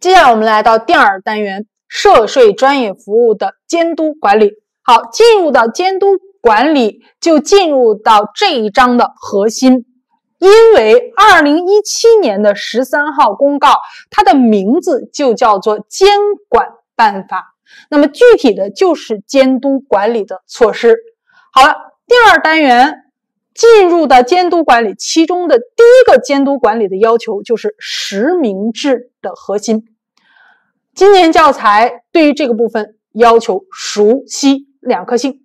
接下来我们来到第二单元涉税专业服务的监督管理。好，进入到监督管理，就进入到这一章的核心。因为二零一七年的十三号公告，它的名字就叫做《监管办法》，那么具体的就是监督管理的措施。好了，第二单元进入的监督管理，其中的第一个监督管理的要求就是实名制的核心。今年教材对于这个部分要求熟悉两颗星。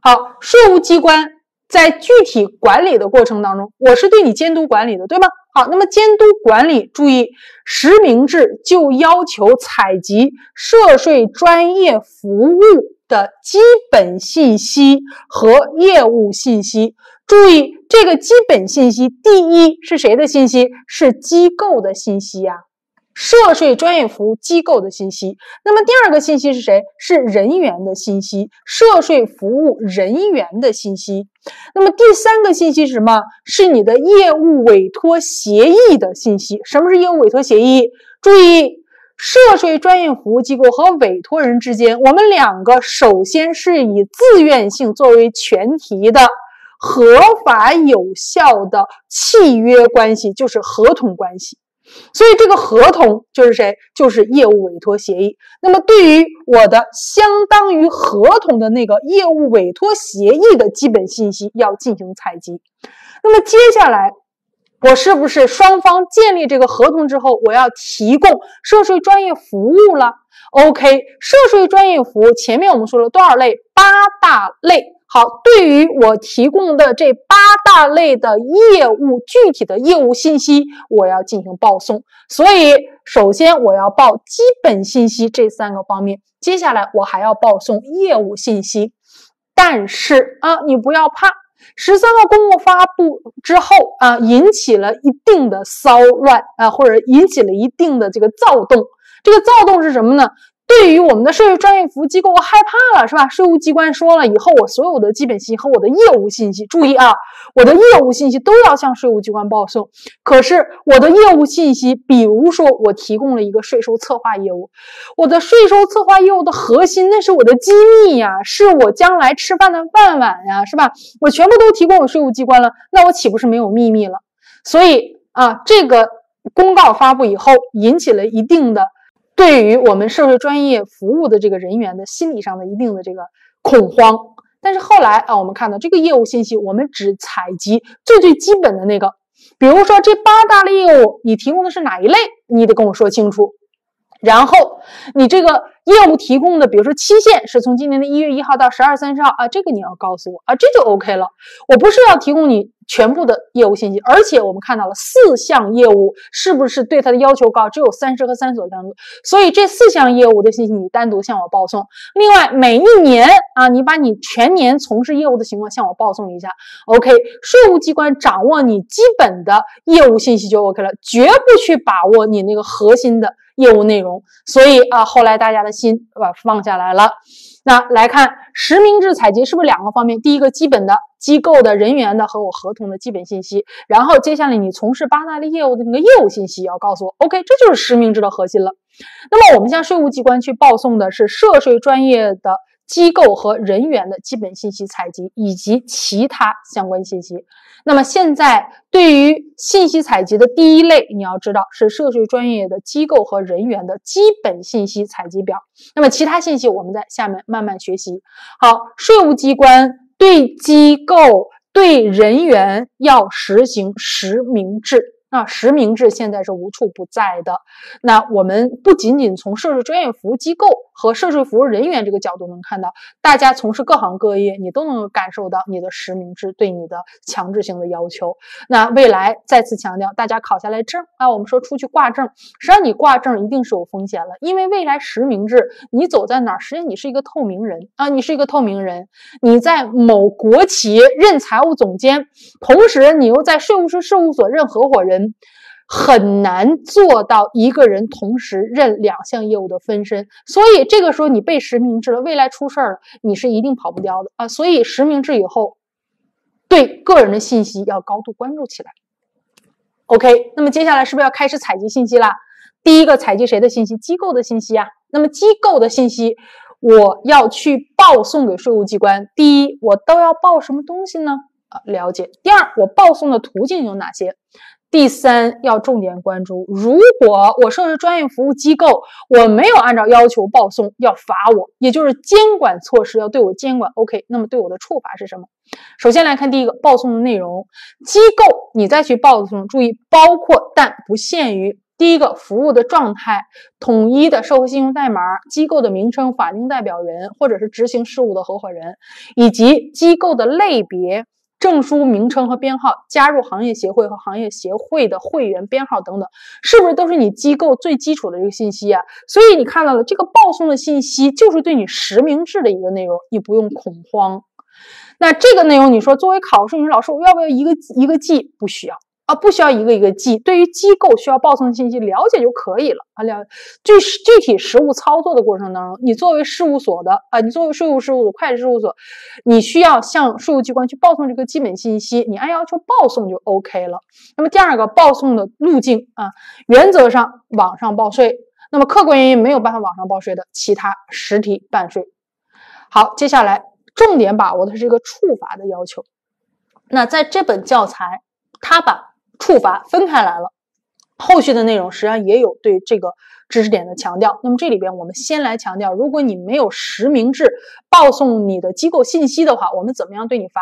好，税务机关。在具体管理的过程当中，我是对你监督管理的，对吗？好，那么监督管理，注意实名制就要求采集涉税专业服务的基本信息和业务信息。注意这个基本信息，第一是谁的信息？是机构的信息呀。涉税专业服务机构的信息，那么第二个信息是谁？是人员的信息，涉税服务人员的信息。那么第三个信息是什么？是你的业务委托协议的信息。什么是业务委托协议？注意，涉税专业服务机构和委托人之间，我们两个首先是以自愿性作为前提的合法有效的契约关系，就是合同关系。所以这个合同就是谁？就是业务委托协议。那么对于我的相当于合同的那个业务委托协议的基本信息要进行采集。那么接下来，我是不是双方建立这个合同之后，我要提供涉税专业服务了？OK，涉税专业服务前面我们说了多少类？八大类。好，对于我提供的这八大类的业务具体的业务信息，我要进行报送。所以，首先我要报基本信息这三个方面，接下来我还要报送业务信息。但是啊，你不要怕，十三号公告发布之后啊，引起了一定的骚乱啊，或者引起了一定的这个躁动。这个躁动是什么呢？对于我们的税务专业服务机构，我害怕了，是吧？税务机关说了，以后我所有的基本信息和我的业务信息，注意啊，我的业务信息都要向税务机关报送。可是我的业务信息，比如说我提供了一个税收策划业务，我的税收策划业务的核心，那是我的机密呀，是我将来吃饭的饭碗呀，是吧？我全部都提供给税务机关了，那我岂不是没有秘密了？所以啊，这个公告发布以后，引起了一定的。对于我们涉税专业服务的这个人员的心理上的一定的这个恐慌，但是后来啊，我们看到这个业务信息，我们只采集最最基本的那个，比如说这八大类业务，你提供的是哪一类，你得跟我说清楚。然后你这个业务提供的，比如说期限是从今年的一月一号到十二三十号啊，这个你要告诉我啊，这就 OK 了。我不是要提供你。全部的业务信息，而且我们看到了四项业务是不是对它的要求高？只有三十和三所单独，所以这四项业务的信息你单独向我报送。另外，每一年啊，你把你全年从事业务的情况向我报送一下。OK，税务机关掌握你基本的业务信息就 OK 了，绝不去把握你那个核心的业务内容。所以啊，后来大家的心啊放下来了。那来看实名制采集是不是两个方面？第一个基本的机构的人员的和我合同的基本信息，然后接下来你从事八大类业务的那个业务信息要告诉我，OK，这就是实名制的核心了。那么我们向税务机关去报送的是涉税专业的。机构和人员的基本信息采集以及其他相关信息。那么现在对于信息采集的第一类，你要知道是涉税专业的机构和人员的基本信息采集表。那么其他信息我们在下面慢慢学习。好，税务机关对机构对人员要实行实名制。那实名制现在是无处不在的。那我们不仅仅从涉税专业服务机构和涉税服务人员这个角度能看到，大家从事各行各业，你都能感受到你的实名制对你的强制性的要求。那未来再次强调，大家考下来证啊，我们说出去挂证，实际上你挂证一定是有风险了，因为未来实名制，你走在哪儿，实际上你是一个透明人啊，你是一个透明人，你在某国企任财务总监，同时你又在税务师事务所任合伙人。很难做到一个人同时任两项业务的分身，所以这个时候你被实名制了，未来出事儿了，你是一定跑不掉的啊！所以实名制以后，对个人的信息要高度关注起来。OK，那么接下来是不是要开始采集信息啦？第一个采集谁的信息？机构的信息啊。那么机构的信息，我要去报送给税务机关。第一，我都要报什么东西呢？啊，了解。第二，我报送的途径有哪些？第三，要重点关注，如果我设置专业服务机构我没有按照要求报送，要罚我，也就是监管措施要对我监管。OK，那么对我的处罚是什么？首先来看第一个报送的内容，机构你再去报送，注意包括但不限于第一个服务的状态、统一的社会信用代码、机构的名称、法定代表人或者是执行事务的合伙人，以及机构的类别。证书名称和编号，加入行业协会和行业协会的会员编号等等，是不是都是你机构最基础的这个信息啊？所以你看到了这个报送的信息，就是对你实名制的一个内容，你不用恐慌。那这个内容，你说作为考试，你说老师我要不要一个一个记？不需要。啊，不需要一个一个记，对于机构需要报送信息了解就可以了啊。了具具体实务操作的过程当中，你作为事务所的啊，你作为税务事务所、会计事务所，你需要向税务机关去报送这个基本信息，你按要求报送就 OK 了。那么第二个报送的路径啊，原则上网上报税，那么客观原因没有办法网上报税的，其他实体办税。好，接下来重点把握的是这个处罚的要求。那在这本教材，它把处罚分开来了，后续的内容实际上也有对这个知识点的强调。那么这里边我们先来强调，如果你没有实名制报送你的机构信息的话，我们怎么样对你罚？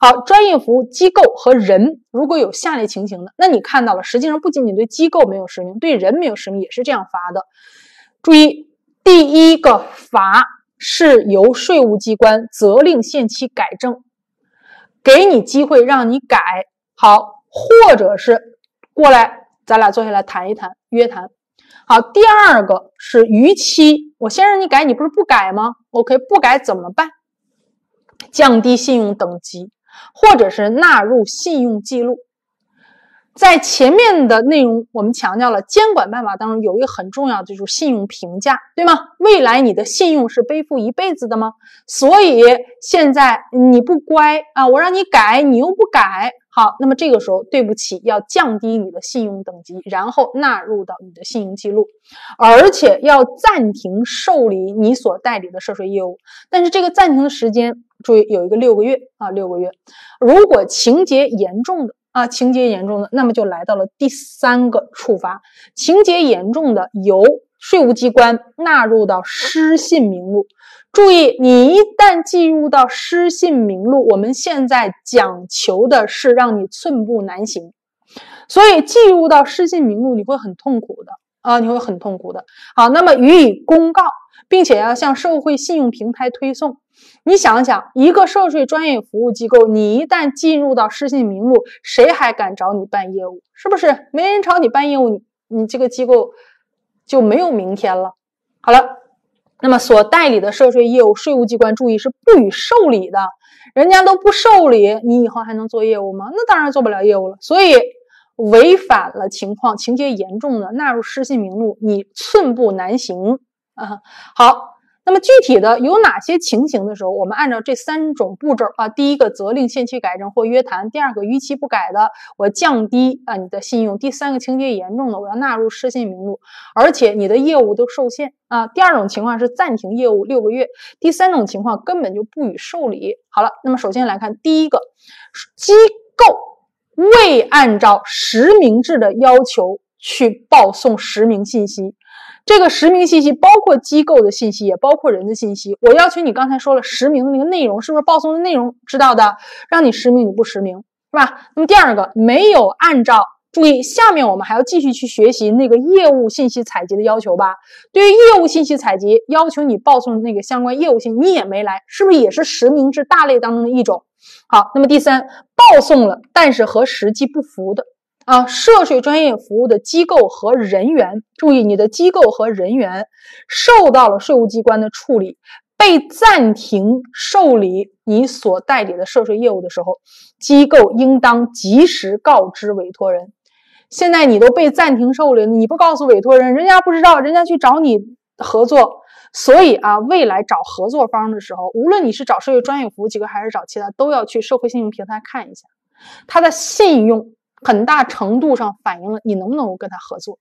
好，专业服务机构和人如果有下列情形的，那你看到了，实际上不仅仅对机构没有实名，对人没有实名也是这样罚的。注意，第一个罚是由税务机关责令限期改正，给你机会让你改好。或者是过来，咱俩坐下来谈一谈，约谈。好，第二个是逾期，我先让你改，你不是不改吗？OK，不改怎么办？降低信用等级，或者是纳入信用记录。在前面的内容，我们强调了监管办法当中有一个很重要的就是信用评价，对吗？未来你的信用是背负一辈子的吗？所以现在你不乖啊，我让你改，你又不改，好，那么这个时候对不起，要降低你的信用等级，然后纳入到你的信用记录，而且要暂停受理你所代理的涉税业务。但是这个暂停的时间，注意有一个六个月啊，六个月。如果情节严重的。啊，情节严重的，那么就来到了第三个处罚。情节严重的，由税务机关纳入到失信名录。注意，你一旦进入到失信名录，我们现在讲求的是让你寸步难行。所以进入到失信名录，你会很痛苦的啊，你会很痛苦的。好，那么予以公告，并且要向社会信用平台推送。你想想，一个涉税专业服务机构，你一旦进入到失信名录，谁还敢找你办业务？是不是？没人找你办业务，你你这个机构就没有明天了。好了，那么所代理的涉税业务，税务机关注意是不予受理的。人家都不受理，你以后还能做业务吗？那当然做不了业务了。所以违反了情况，情节严重的纳入失信名录，你寸步难行啊。好。那么具体的有哪些情形的时候，我们按照这三种步骤啊，第一个责令限期改正或约谈，第二个逾期不改的，我降低啊你的信用，第三个情节严重的，我要纳入失信名录，而且你的业务都受限啊。第二种情况是暂停业务六个月，第三种情况根本就不予受理。好了，那么首先来看第一个，机构未按照实名制的要求去报送实名信息。这个实名信息包括机构的信息，也包括人的信息。我要求你刚才说了实名的那个内容，是不是报送的内容知道的？让你实名你不实名，是吧？那么第二个没有按照，注意下面我们还要继续去学习那个业务信息采集的要求吧。对于业务信息采集要求你报送那个相关业务信，你也没来，是不是也是实名制大类当中的一种？好，那么第三，报送了，但是和实际不符的。啊，涉税专业服务的机构和人员，注意，你的机构和人员受到了税务机关的处理，被暂停受理你所代理的涉税业务的时候，机构应当及时告知委托人。现在你都被暂停受理了，你不告诉委托人，人家不知道，人家去找你合作。所以啊，未来找合作方的时候，无论你是找涉税专业服务机构还是找其他，都要去社会信用平台看一下他的信用。很大程度上反映了你能不能够跟他合作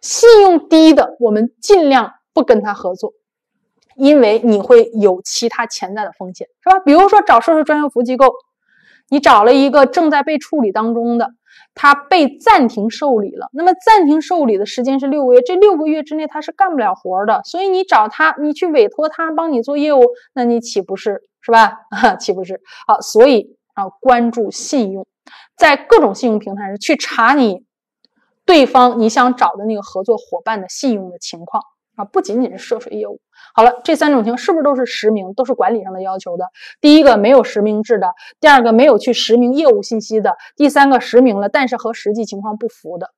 信用低的，我们尽量不跟他合作，因为你会有其他潜在的风险，是吧？比如说找涉税专业服务机构，你找了一个正在被处理当中的，他被暂停受理了，那么暂停受理的时间是六个月，这六个月之内他是干不了活的，所以你找他，你去委托他帮你做业务，那你岂不是是吧？岂不是好？所以啊，关注信用，在各种信用平台上去查你。对方你想找的那个合作伙伴的信用的情况啊，不仅仅是涉水业务。好了，这三种情况是不是都是实名，都是管理上的要求的？第一个没有实名制的，第二个没有去实名业务信息的，第三个实名了，但是和实际情况不符的。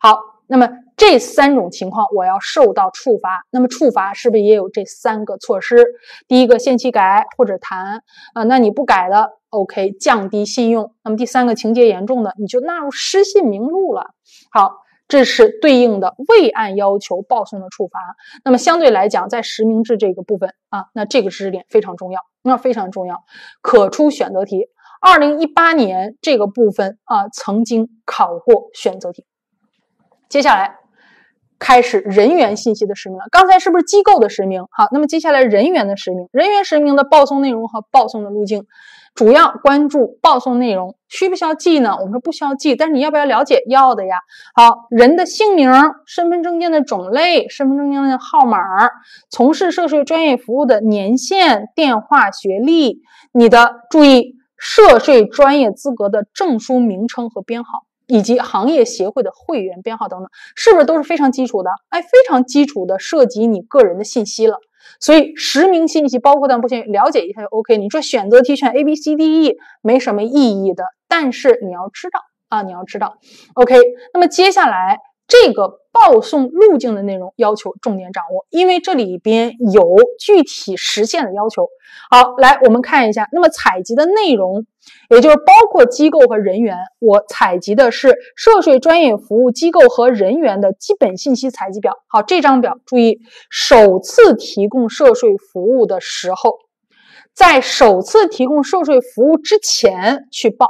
好，那么这三种情况我要受到处罚，那么处罚是不是也有这三个措施？第一个限期改或者谈啊，那你不改的，OK，降低信用。那么第三个情节严重的，你就纳入失信名录了。好，这是对应的未按要求报送的处罚。那么相对来讲，在实名制这个部分啊，那这个知识点非常重要，那非常重要。可出选择题，二零一八年这个部分啊，曾经考过选择题。接下来开始人员信息的实名了。刚才是不是机构的实名？好，那么接下来人员的实名，人员实名的报送内容和报送的路径。主要关注报送内容需不需要记呢？我们说不需要记，但是你要不要了解？要的呀。好，人的姓名、身份证件的种类、身份证件的号码、从事涉税专业服务的年限、电话、学历，你的注意涉税专业资格的证书名称和编号，以及行业协会的会员编号等等，是不是都是非常基础的？哎，非常基础的，涉及你个人的信息了。所以实名信息包括但不限于了解一下就 OK。你说选择题选 A B C D E 没什么意义的，但是你要知道啊，你要知道 OK。那么接下来。这个报送路径的内容要求重点掌握，因为这里边有具体实现的要求。好，来我们看一下，那么采集的内容，也就是包括机构和人员，我采集的是涉税专业服务机构和人员的基本信息采集表。好，这张表注意，首次提供涉税服务的时候，在首次提供涉税服务之前去报。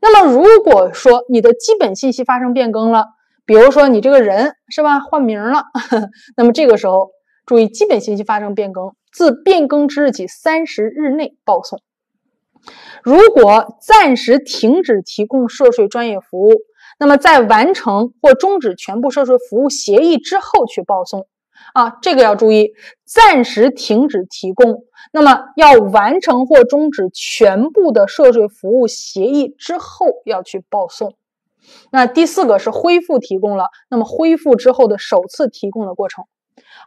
那么如果说你的基本信息发生变更了，比如说你这个人是吧，换名了，那么这个时候注意基本信息发生变更，自变更之日起三十日内报送。如果暂时停止提供涉税专业服务，那么在完成或终止全部涉税服务协议之后去报送。啊，这个要注意，暂时停止提供，那么要完成或终止全部的涉税服务协议之后要去报送。那第四个是恢复提供了，那么恢复之后的首次提供的过程，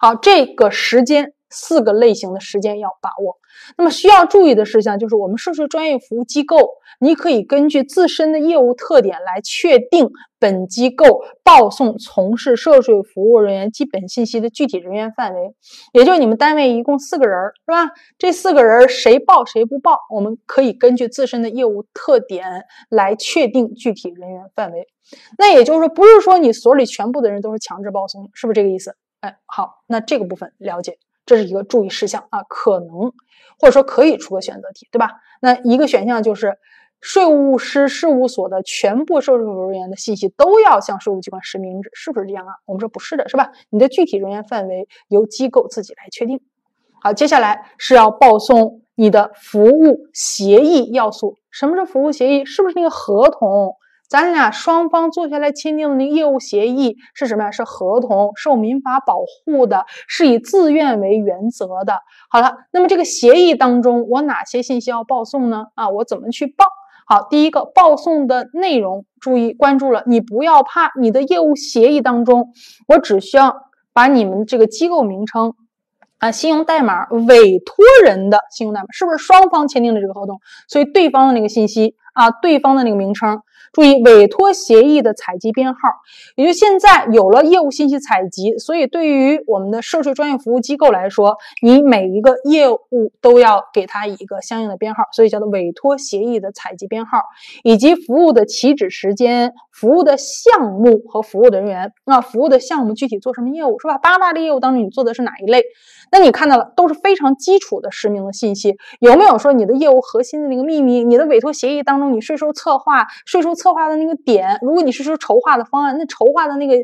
好，这个时间四个类型的时间要把握。那么需要注意的事项就是，我们涉税专业服务机构，你可以根据自身的业务特点来确定本机构报送从事涉税服务人员基本信息的具体人员范围。也就是你们单位一共四个人，是吧？这四个人谁报谁不报，我们可以根据自身的业务特点来确定具体人员范围。那也就是说，不是说你所里全部的人都是强制报送，是不是这个意思？哎，好，那这个部分了解。这是一个注意事项啊，可能或者说可以出个选择题，对吧？那一个选项就是税务师事务所的全部涉税务人员的信息都要向税务机关实名制，是不是这样啊？我们说不是的，是吧？你的具体人员范围由机构自己来确定。好，接下来是要报送你的服务协议要素。什么是服务协议？是不是那个合同？咱俩双方坐下来签订的那业务协议是什么呀？是合同，受民法保护的，是以自愿为原则的。好了，那么这个协议当中，我哪些信息要报送呢？啊，我怎么去报？好，第一个报送的内容，注意关注了，你不要怕，你的业务协议当中，我只需要把你们这个机构名称啊、信用代码、委托人的信用代码，是不是双方签订的这个合同？所以对方的那个信息啊，对方的那个名称。注意委托协议的采集编号，也就现在有了业务信息采集，所以对于我们的涉税专业服务机构来说，你每一个业务都要给它一个相应的编号，所以叫做委托协议的采集编号，以及服务的起止时间、服务的项目和服务的人员。那服务的项目具体做什么业务是吧？八大类业务当中你做的是哪一类？那你看到了都是非常基础的实名的信息，有没有说你的业务核心的那个秘密？你的委托协议当中，你税收策划、税收。策划的那个点，如果你是说筹划的方案，那筹划的那个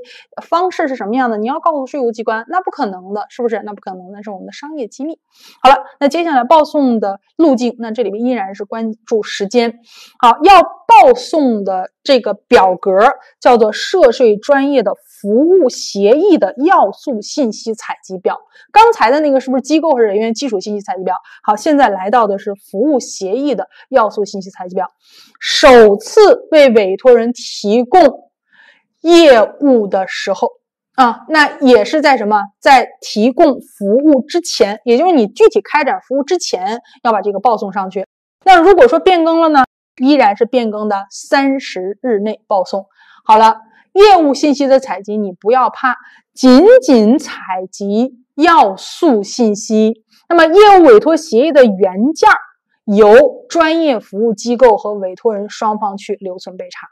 方式是什么样的？你要告诉税务机关，那不可能的，是不是？那不可能，那是我们的商业机密。好了，那接下来报送的路径，那这里面依然是关注时间。好，要报送的这个表格叫做涉税专业的服务协议的要素信息采集表。刚才的那个是不是机构和人员基础信息采集表？好，现在来到的是服务协议的要素信息采集表。首次为委托人提供业务的时候啊，那也是在什么？在提供服务之前，也就是你具体开展服务之前，要把这个报送上去。那如果说变更了呢，依然是变更的三十日内报送。好了，业务信息的采集你不要怕，仅仅采集要素信息。那么业务委托协议的原件由专业服务机构和委托人双方去留存备查。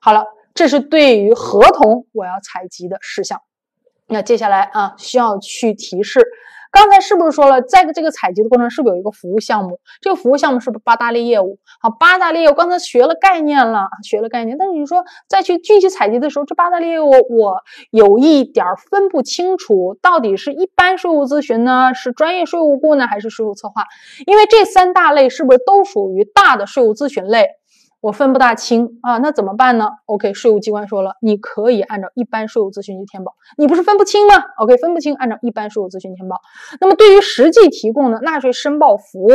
好了，这是对于合同我要采集的事项。那接下来啊，需要去提示。刚才是不是说了，在这个采集的过程，是不是有一个服务项目？这个服务项目是不是八大类业务？好，八大类业务刚才学了概念了，学了概念。但是你说再去具体采集的时候，这八大类业务我有一点分不清楚，到底是一般税务咨询呢，是专业税务部呢，还是税务策划？因为这三大类是不是都属于大的税务咨询类？我分不大清啊，那怎么办呢？OK，税务机关说了，你可以按照一般税务咨询去填报。你不是分不清吗？OK，分不清，按照一般税务咨询填报。那么对于实际提供的纳税申报服务，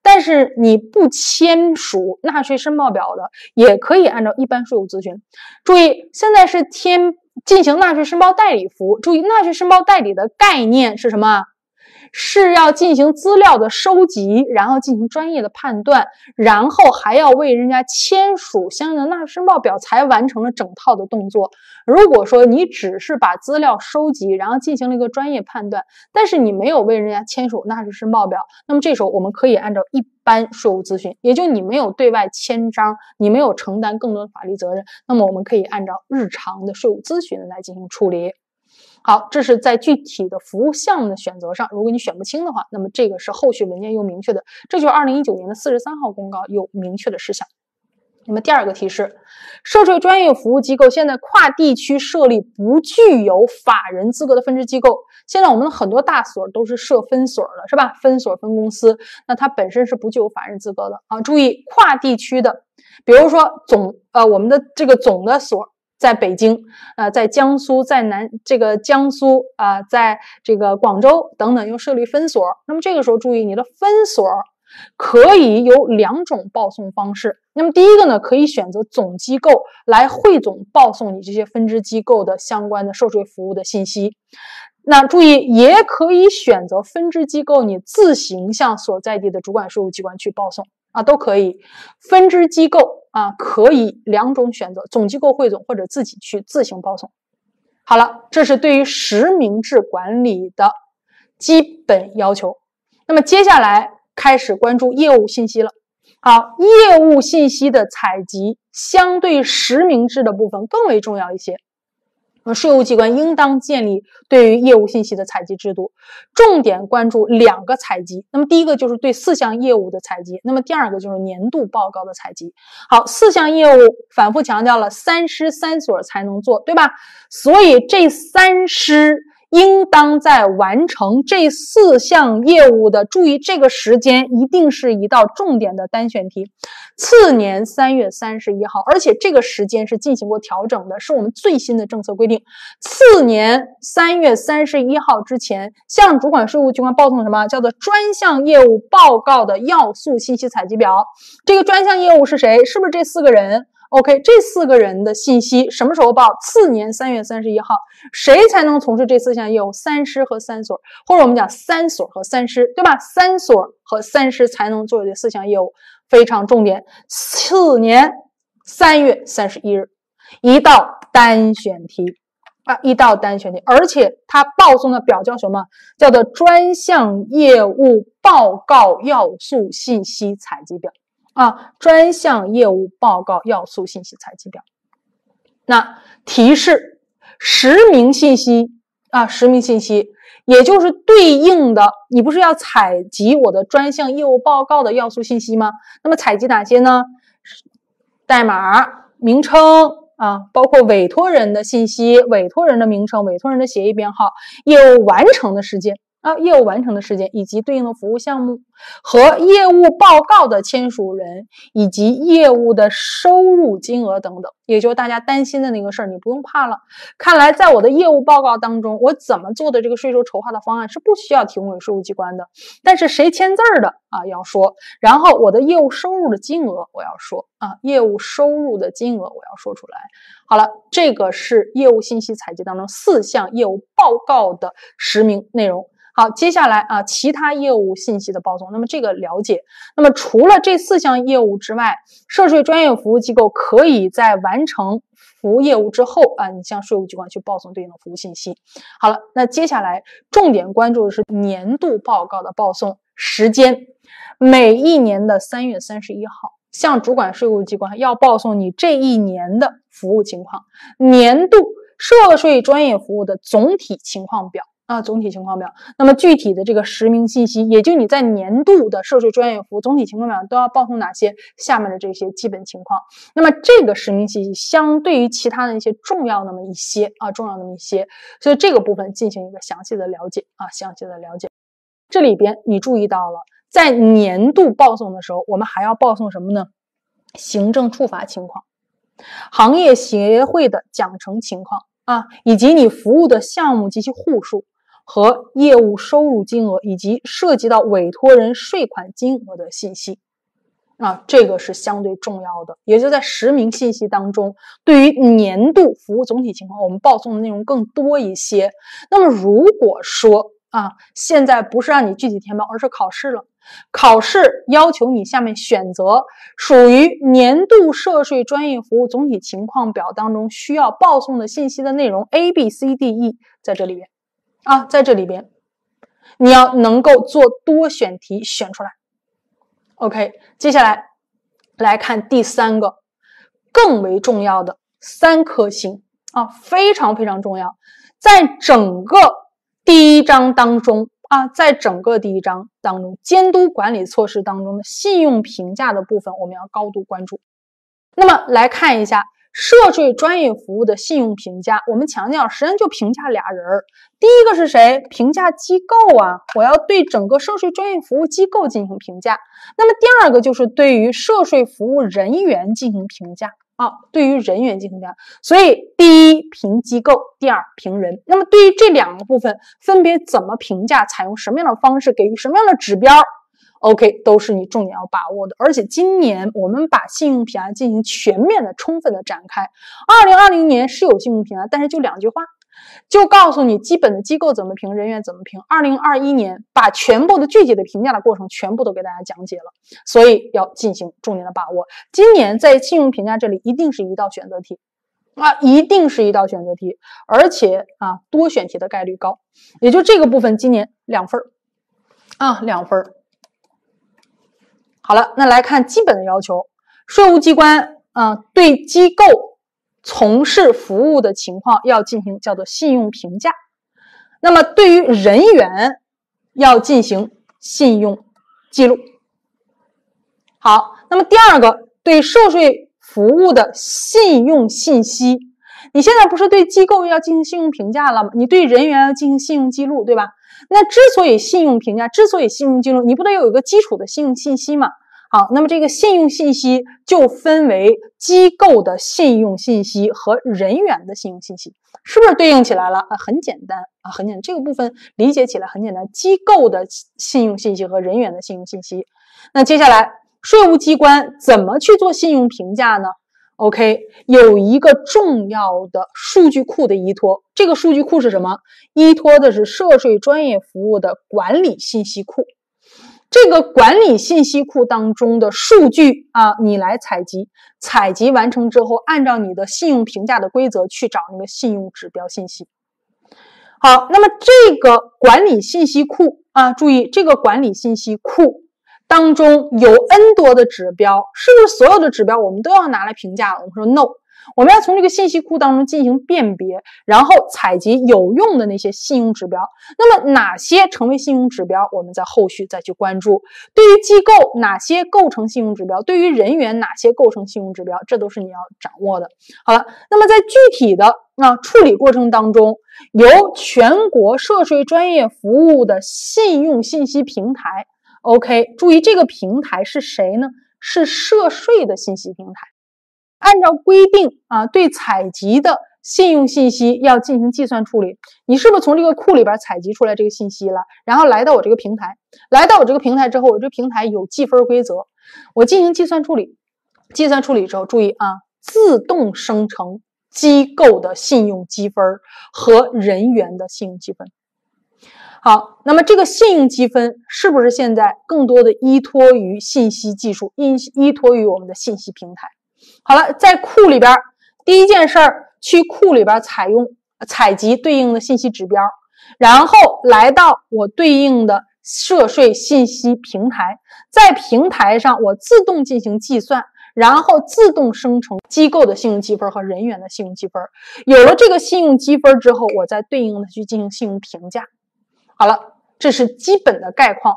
但是你不签署纳税申报表的，也可以按照一般税务咨询。注意，现在是填进行纳税申报代理服务。注意，纳税申报代理的概念是什么？是要进行资料的收集，然后进行专业的判断，然后还要为人家签署相应的纳税申报表，才完成了整套的动作。如果说你只是把资料收集，然后进行了一个专业判断，但是你没有为人家签署纳税申报表，那么这时候我们可以按照一般税务咨询，也就你没有对外签章，你没有承担更多的法律责任，那么我们可以按照日常的税务咨询来进行处理。好，这是在具体的服务项目的选择上，如果你选不清的话，那么这个是后续文件有明确的，这就是二零一九年的四十三号公告有明确的事项。那么第二个提示，涉税专业服务机构现在跨地区设立不具有法人资格的分支机构，现在我们的很多大所都是设分所的，是吧？分所分公司，那它本身是不具有法人资格的啊。注意，跨地区的，比如说总呃我们的这个总的所。在北京，呃，在江苏，在南这个江苏啊，在这个广州等等，又设立分所。那么这个时候注意，你的分所可以有两种报送方式。那么第一个呢，可以选择总机构来汇总报送你这些分支机构的相关的受税服务的信息。那注意，也可以选择分支机构你自行向所在地的主管税务机关去报送啊，都可以。分支机构。啊，可以两种选择，总机构汇总或者自己去自行报送。好了，这是对于实名制管理的基本要求。那么接下来开始关注业务信息了。好，业务信息的采集相对实名制的部分更为重要一些。那税务机关应当建立对于业务信息的采集制度，重点关注两个采集。那么第一个就是对四项业务的采集，那么第二个就是年度报告的采集。好，四项业务反复强调了，三师三所才能做，对吧？所以这三师。应当在完成这四项业务的，注意这个时间一定是一道重点的单选题。次年三月三十一号，而且这个时间是进行过调整的，是我们最新的政策规定。次年三月三十一号之前，向主管税务机关报送什么叫做专项业务报告的要素信息采集表？这个专项业务是谁？是不是这四个人？OK，这四个人的信息什么时候报？次年三月三十一号，谁才能从事这四项业务？三师和三所，或者我们讲三所和三师，对吧？三所和三师才能做这四项业务，非常重点。次年三月三十一日，一道单选题啊，一道单选题，而且它报送的表叫什么？叫做专项业务报告要素信息采集表。啊，专项业务报告要素信息采集表。那提示实名信息啊，实名信息，也就是对应的，你不是要采集我的专项业务报告的要素信息吗？那么采集哪些呢？代码名称啊，包括委托人的信息、委托人的名称、委托人的协议编号、业务完成的时间。啊，业务完成的时间以及对应的服务项目和业务报告的签署人以及业务的收入金额等等，也就是大家担心的那个事儿，你不用怕了。看来在我的业务报告当中，我怎么做的这个税收筹划的方案是不需要提供给税务机关的。但是谁签字儿的啊要说，然后我的业务收入的金额我要说啊，业务收入的金额我要说出来。好了，这个是业务信息采集当中四项业务报告的实名内容。好，接下来啊，其他业务信息的报送，那么这个了解，那么除了这四项业务之外，涉税专业服务机构可以在完成服务业务之后啊，你向税务机关去报送对应的服务信息。好了，那接下来重点关注的是年度报告的报送时间，每一年的三月三十一号，向主管税务机关要报送你这一年的服务情况，年度涉税专业服务的总体情况表。啊，总体情况表，那么具体的这个实名信息，也就你在年度的涉税专业服务总体情况表都要报送哪些？下面的这些基本情况。那么这个实名信息相对于其他的一些重要那么一些啊，重要那么一些，所以这个部分进行一个详细的了解啊，详细的了解。这里边你注意到了，在年度报送的时候，我们还要报送什么呢？行政处罚情况、行业协会的奖惩情况啊，以及你服务的项目及其户数。和业务收入金额以及涉及到委托人税款金额的信息，啊，这个是相对重要的。也就在实名信息当中，对于年度服务总体情况，我们报送的内容更多一些。那么，如果说啊，现在不是让你具体填报，而是考试了，考试要求你下面选择属于年度涉税专业服务总体情况表当中需要报送的信息的内容 A、B、C、D、E，在这里面。啊，在这里边，你要能够做多选题选出来。OK，接下来来看第三个更为重要的三颗星啊，非常非常重要。在整个第一章当中啊，在整个第一章当中，监督管理措施当中的信用评价的部分，我们要高度关注。那么来看一下。涉税专业服务的信用评价，我们强调，实际上就评价俩人儿。第一个是谁？评价机构啊，我要对整个涉税专业服务机构进行评价。那么第二个就是对于涉税服务人员进行评价啊，对于人员进行评价。所以第一评机构，第二评人。那么对于这两个部分，分别怎么评价？采用什么样的方式？给予什么样的指标？OK，都是你重点要把握的。而且今年我们把信用评价进行全面的、充分的展开。二零二零年是有信用评价，但是就两句话，就告诉你基本的机构怎么评，人员怎么评。二零二一年把全部的具体的评价的过程全部都给大家讲解了，所以要进行重点的把握。今年在信用评价这里一定是一道选择题啊，一定是一道选择题，而且啊多选题的概率高，也就这个部分今年两分儿啊两分儿。好了，那来看基本的要求，税务机关啊对机构从事服务的情况要进行叫做信用评价，那么对于人员要进行信用记录。好，那么第二个对涉税服务的信用信息，你现在不是对机构要进行信用评价了吗？你对人员要进行信用记录，对吧？那之所以信用评价，之所以信用记录，你不得有一个基础的信用信息吗？好，那么这个信用信息就分为机构的信用信息和人员的信用信息，是不是对应起来了啊？很简单啊，很简单，这个部分理解起来很简单，机构的信用信息和人员的信用信息。那接下来，税务机关怎么去做信用评价呢？OK，有一个重要的数据库的依托，这个数据库是什么？依托的是涉税专业服务的管理信息库。这个管理信息库当中的数据啊，你来采集，采集完成之后，按照你的信用评价的规则去找那个信用指标信息。好，那么这个管理信息库啊，注意这个管理信息库当中有 N 多的指标，是不是所有的指标我们都要拿来评价？我们说 No，我们要从这个信息库当中进行辨别，然后采集有用的那些信用指标。那么哪些成为信用指标，我们在后续再去关注。对于机构，哪些构成信用指标？对于人员，哪些构成信用指标？这都是你要掌握的。好了，那么在具体的啊处理过程当中，由全国涉税专业服务的信用信息平台，OK，注意这个平台是谁呢？是涉税的信息平台。按照规定啊，对采集的信用信息要进行计算处理。你是不是从这个库里边采集出来这个信息了？然后来到我这个平台，来到我这个平台之后，我这平台有计分规则，我进行计算处理。计算处理之后，注意啊，自动生成机构的信用积分和人员的信用积分。好，那么这个信用积分是不是现在更多的依托于信息技术，依依托于我们的信息平台？好了，在库里边，第一件事儿，去库里边采用采集对应的信息指标，然后来到我对应的涉税信息平台，在平台上我自动进行计算，然后自动生成机构的信用积分和人员的信用积分。有了这个信用积分之后，我再对应的去进行信用评价。好了，这是基本的概况。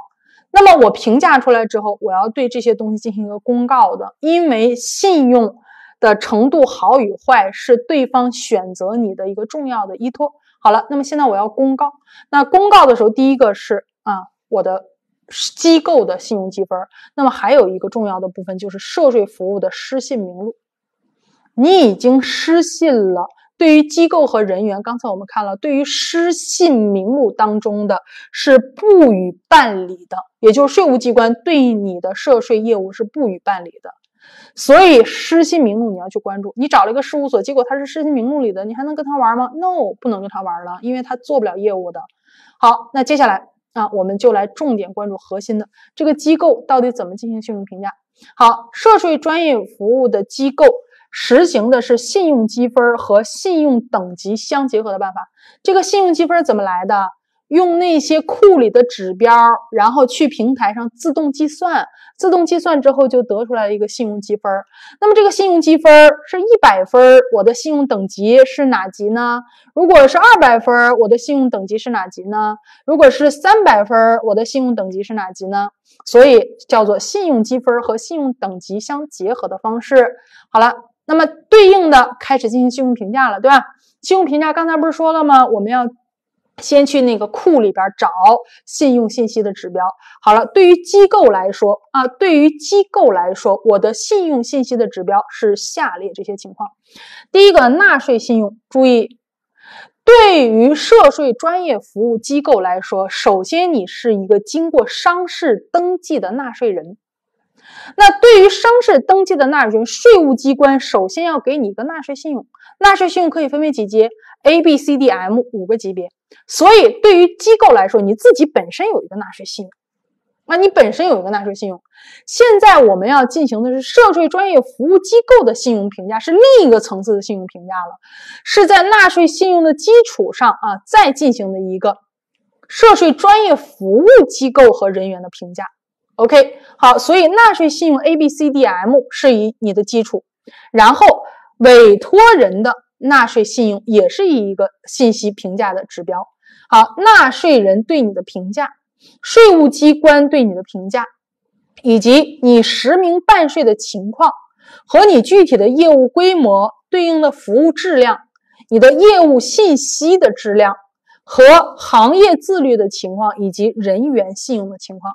那么我评价出来之后，我要对这些东西进行一个公告的，因为信用的程度好与坏是对方选择你的一个重要的依托。好了，那么现在我要公告，那公告的时候，第一个是啊，我的机构的信用积分。那么还有一个重要的部分就是涉税服务的失信名录，你已经失信了。对于机构和人员，刚才我们看了，对于失信名录当中的是不予办理的，也就是税务机关对你的涉税业务是不予办理的。所以失信名录你要去关注。你找了一个事务所，结果他是失信名录里的，你还能跟他玩吗？No，不能跟他玩了，因为他做不了业务的。好，那接下来啊，我们就来重点关注核心的这个机构到底怎么进行信用评价。好，涉税专业服务的机构。实行的是信用积分和信用等级相结合的办法。这个信用积分怎么来的？用那些库里的指标，然后去平台上自动计算，自动计算之后就得出来一个信用积分。那么这个信用积分是一百分，我的信用等级是哪级呢？如果是二百分，我的信用等级是哪级呢？如果是三百分，我的信用等级是哪级呢？所以叫做信用积分和信用等级相结合的方式。好了。那么对应的开始进行信用评价了，对吧？信用评价刚才不是说了吗？我们要先去那个库里边找信用信息的指标。好了，对于机构来说啊，对于机构来说，我的信用信息的指标是下列这些情况。第一个，纳税信用。注意，对于涉税专业服务机构来说，首先你是一个经过商事登记的纳税人。那对于商事登记的纳税人，税务机关首先要给你一个纳税信用。纳税信用可以分为几级？A、B、C、D、M 五个级别。所以对于机构来说，你自己本身有一个纳税信用，那，你本身有一个纳税信用。现在我们要进行的是涉税专业服务机构的信用评价，是另一个层次的信用评价了，是在纳税信用的基础上啊，再进行的一个涉税专业服务机构和人员的评价。OK，好，所以纳税信用 A、B、C、D、M 是以你的基础，然后委托人的纳税信用也是以一个信息评价的指标。好，纳税人对你的评价，税务机关对你的评价，以及你实名办税的情况和你具体的业务规模、对应的服务质量、你的业务信息的质量和行业自律的情况以及人员信用的情况。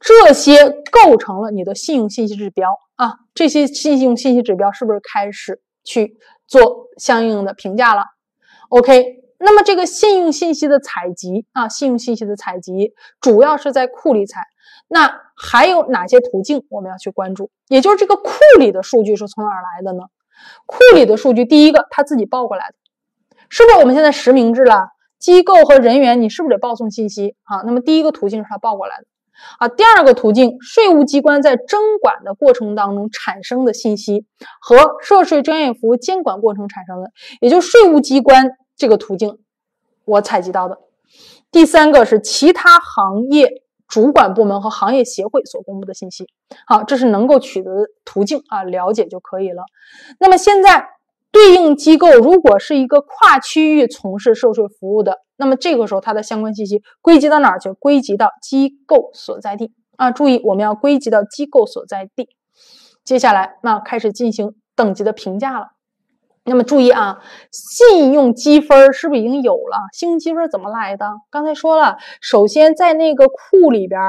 这些构成了你的信用信息指标啊，这些信用信息指标是不是开始去做相应的评价了？OK，那么这个信用信息的采集啊，信用信息的采集主要是在库里采，那还有哪些途径我们要去关注？也就是这个库里的数据是从哪儿来的呢？库里的数据，第一个他自己报过来的，是不是我们现在实名制了？机构和人员你是不是得报送信息啊？那么第一个途径是他报过来的。啊，第二个途径，税务机关在征管的过程当中产生的信息和涉税专业服务监管过程产生的，也就税务机关这个途径，我采集到的。第三个是其他行业主管部门和行业协会所公布的信息。好，这是能够取得的途径啊，了解就可以了。那么现在对应机构如果是一个跨区域从事涉税服务的，那么这个时候它的相关信息归集到哪儿去？归集到机构所在地啊。注意，我们要归集到机构所在地。接下来，那开始进行等级的评价了。那么注意啊，信用积分是不是已经有了？信用积分怎么来的？刚才说了，首先在那个库里边。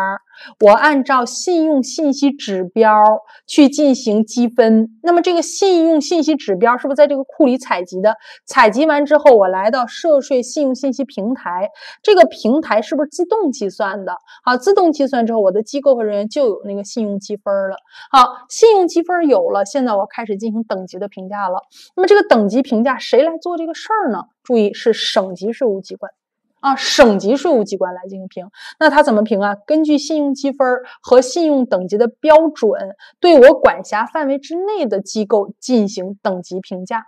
我按照信用信息指标去进行积分，那么这个信用信息指标是不是在这个库里采集的？采集完之后，我来到涉税信用信息平台，这个平台是不是自动计算的？好，自动计算之后，我的机构和人员就有那个信用积分了。好，信用积分有了，现在我开始进行等级的评价了。那么这个等级评价谁来做这个事儿呢？注意是省级税务机关。啊，省级税务机关来进行评，那他怎么评啊？根据信用积分和信用等级的标准，对我管辖范围之内的机构进行等级评价。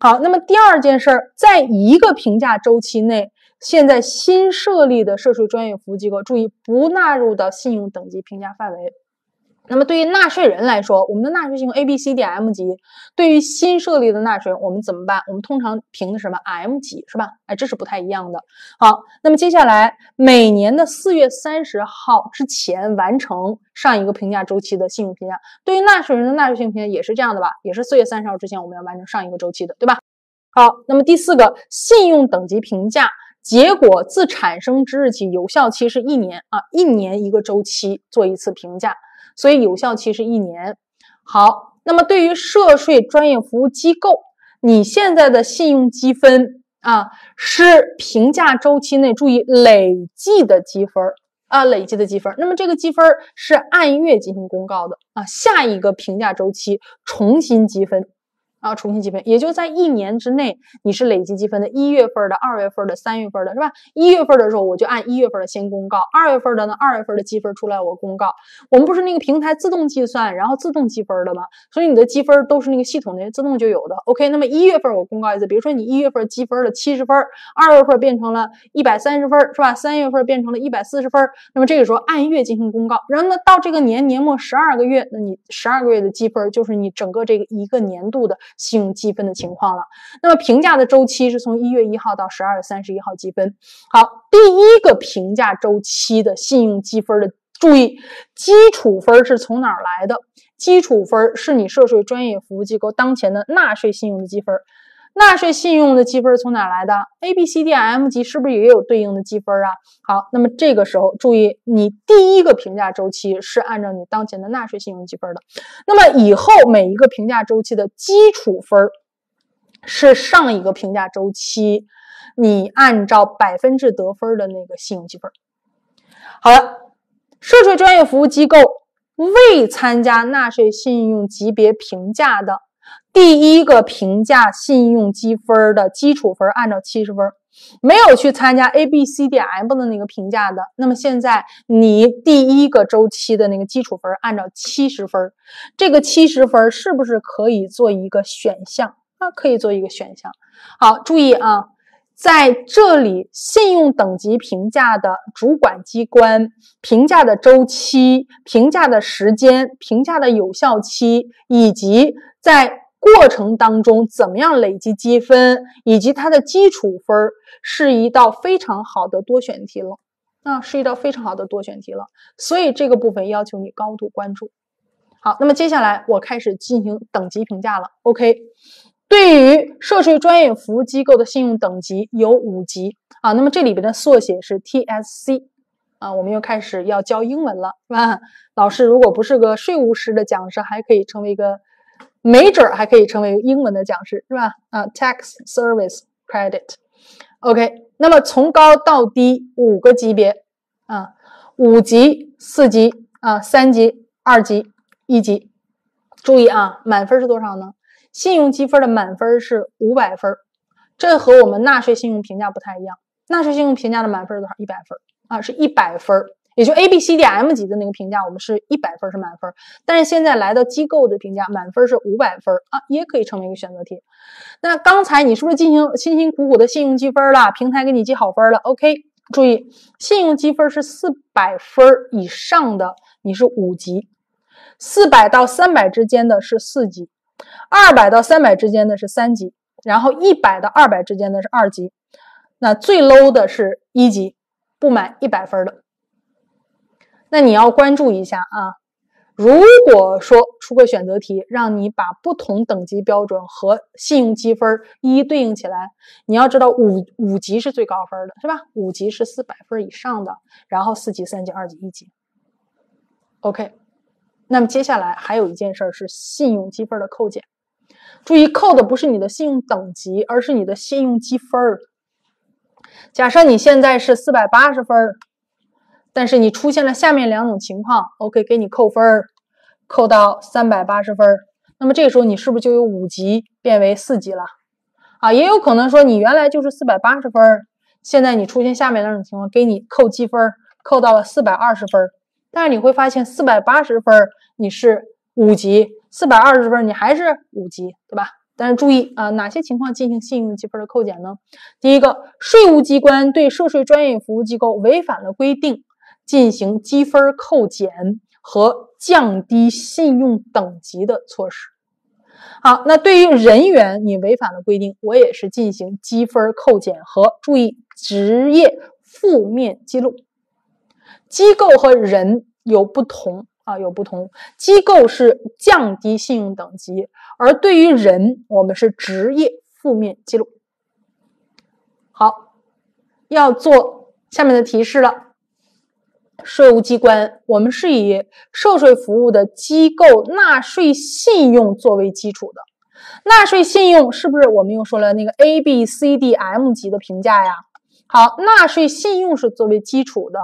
好，那么第二件事儿，在一个评价周期内，现在新设立的涉税专业服务机构，注意不纳入到信用等级评价范围。那么对于纳税人来说，我们的纳税信用 A、B、C、D、M 级，对于新设立的纳税人，我们怎么办？我们通常评的什么 M 级，是吧？哎，这是不太一样的。好，那么接下来每年的四月三十号之前完成上一个评价周期的信用评价。对于纳税人的纳税信用评价也是这样的吧？也是四月三十号之前我们要完成上一个周期的，对吧？好，那么第四个信用等级评价结果自产生之日起有效期是一年啊，一年一个周期做一次评价。所以有效期是一年。好，那么对于涉税专业服务机构，你现在的信用积分啊，是评价周期内注意累计的积分啊，累计的积分。那么这个积分是按月进行公告的啊，下一个评价周期重新积分。啊，重新积分，也就在一年之内，你是累计积分的。一月份的、二月份的、三月份的，是吧？一月份的时候，我就按一月份的先公告；二月份的呢，二月份的积分出来我公告。我们不是那个平台自动计算，然后自动积分的吗？所以你的积分都是那个系统内自动就有的。OK，那么一月份我公告一次，比如说你一月份积分了七十分，二月份变成了一百三十分，是吧？三月份变成了一百四十分，那么这个时候按月进行公告。然后呢，到这个年年末十二个月，那你十二个月的积分就是你整个这个一个年度的。信用积分的情况了。那么评价的周期是从一月一号到十二月三十一号积分。好，第一个评价周期的信用积分的注意，基础分是从哪儿来的？基础分是你涉税专业服务机构当前的纳税信用的积分。纳税信用的积分从哪来的？A、B、C、D、M 级是不是也有对应的积分啊？好，那么这个时候注意，你第一个评价周期是按照你当前的纳税信用积分的。那么以后每一个评价周期的基础分是上一个评价周期你按照百分制得分的那个信用积分。好了，涉税专业服务机构未参加纳税信用级别评价的。第一个评价信用积分的基础分按照七十分，没有去参加 A、B、C、D、M 的那个评价的，那么现在你第一个周期的那个基础分按照七十分，这个七十分是不是可以做一个选项啊？可以做一个选项。好，注意啊，在这里信用等级评价的主管机关评价的周期、评价的时间、评价的有效期以及在过程当中怎么样累积积分，以及它的基础分，是一道非常好的多选题了。啊，是一道非常好的多选题了。所以这个部分要求你高度关注。好，那么接下来我开始进行等级评价了。OK，对于涉税专业服务机构的信用等级有五级啊。那么这里边的缩写是 TSC 啊。我们又开始要教英文了，是吧？老师如果不是个税务师的讲师，还可以成为一个。Major 还可以成为英文的讲师，是吧？啊，Tax Service Credit，OK。那么从高到低五个级别啊，五级、四级啊、三级、二级、一级。注意啊，满分是多少呢？信用积分的满分是五百分，这和我们纳税信用评价不太一样。纳税信用评价的满分是多少？一百分啊，是一百分。也就 A、B、C、D、M 级的那个评价，我们是一百分是满分，但是现在来到机构的评价，满分是五百分啊，也可以成为一个选择题。那刚才你是不是进行辛辛苦苦的信用积分了？平台给你记好分了？OK，注意，信用积分是四百分以上的，你是五级；四百到三百之间的是四级；二百到三百之间的是三级；然后一百到二百之间的是二级。那最 low 的是一级，不满一百分的。那你要关注一下啊。如果说出个选择题，让你把不同等级标准和信用积分一一对应起来，你要知道五五级是最高分的，是吧？五级是四百分以上的，然后四级、三级、二级、一级。OK，那么接下来还有一件事是信用积分的扣减，注意扣的不是你的信用等级，而是你的信用积分。假设你现在是四百八十分。但是你出现了下面两种情况，OK，给你扣分儿，扣到三百八十分儿。那么这个时候你是不是就有五级变为四级了？啊，也有可能说你原来就是四百八十分儿，现在你出现下面两种情况，给你扣积分，扣到了四百二十分儿。但是你会发现四百八十分儿你是五级，四百二十分儿你还是五级，对吧？但是注意啊，哪些情况进行信用积分的扣减呢？第一个，税务机关对涉税专业服务机构违反了规定。进行积分扣减和降低信用等级的措施。好，那对于人员，你违反了规定，我也是进行积分扣减和注意职业负面记录。机构和人有不同啊，有不同。机构是降低信用等级，而对于人，我们是职业负面记录。好，要做下面的提示了。税务机关，我们是以涉税服务的机构纳税信用作为基础的。纳税信用是不是我们又说了那个 A、B、C、D、M 级的评价呀？好，纳税信用是作为基础的。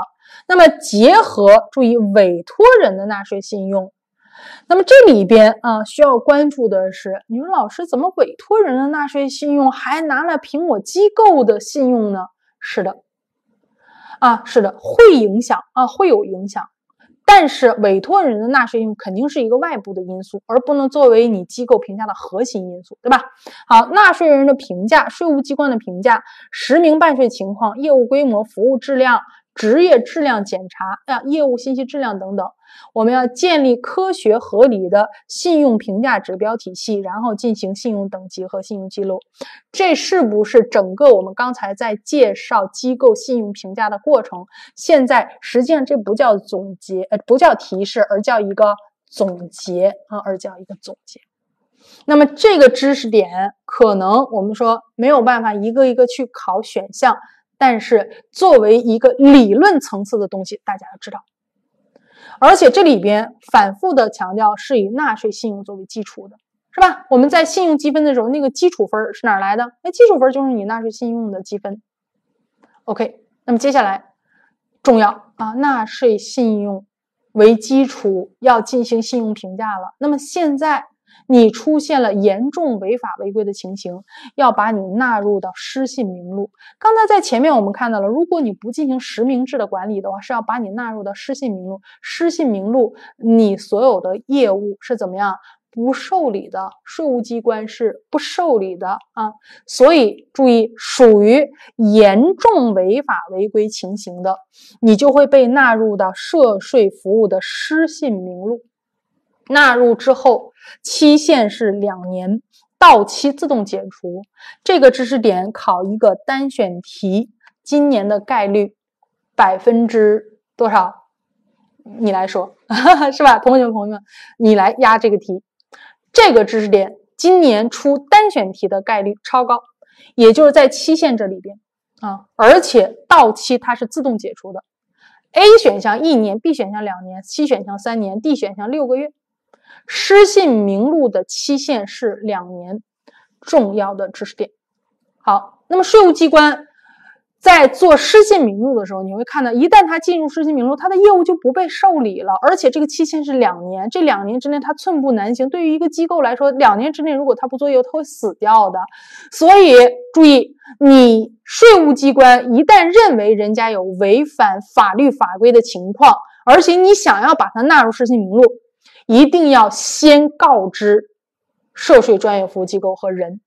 那么结合注意委托人的纳税信用，那么这里边啊需要关注的是，你说老师怎么委托人的纳税信用还拿来评我机构的信用呢？是的。啊，是的，会影响啊，会有影响。但是委托人的纳税义务肯定是一个外部的因素，而不能作为你机构评价的核心因素，对吧？好，纳税人的评价，税务机关的评价，实名办税情况、业务规模、服务质量。职业质量检查啊，业务信息质量等等，我们要建立科学合理的信用评价指标体系，然后进行信用等级和信用记录。这是不是整个我们刚才在介绍机构信用评价的过程？现在实际上这不叫总结，呃，不叫提示，而叫一个总结啊，而叫一个总结。那么这个知识点可能我们说没有办法一个一个去考选项。但是作为一个理论层次的东西，大家要知道，而且这里边反复的强调是以纳税信用作为基础的，是吧？我们在信用积分的时候，那个基础分是哪来的？那基础分就是你纳税信用的积分。OK，那么接下来重要啊，纳税信用为基础要进行信用评价了。那么现在。你出现了严重违法违规的情形，要把你纳入到失信名录。刚才在前面我们看到了，如果你不进行实名制的管理的话，是要把你纳入到失信名录。失信名录，你所有的业务是怎么样不受理的？税务机关是不受理的啊。所以注意，属于严重违法违规情形的，你就会被纳入到涉税服务的失信名录。纳入之后，期限是两年，到期自动解除。这个知识点考一个单选题，今年的概率百分之多少？你来说，是吧？同学们、朋友们，你来压这个题。这个知识点今年出单选题的概率超高，也就是在期限这里边啊，而且到期它是自动解除的。A 选项一年，B 选项两年，C 选项三年，D 选项六个月。失信名录的期限是两年，重要的知识点。好，那么税务机关在做失信名录的时候，你会看到，一旦他进入失信名录，他的业务就不被受理了，而且这个期限是两年。这两年之内，他寸步难行。对于一个机构来说，两年之内如果他不做业务，他会死掉的。所以注意，你税务机关一旦认为人家有违反法律法规的情况，而且你想要把它纳入失信名录。一定要先告知涉税专业服务机构和人，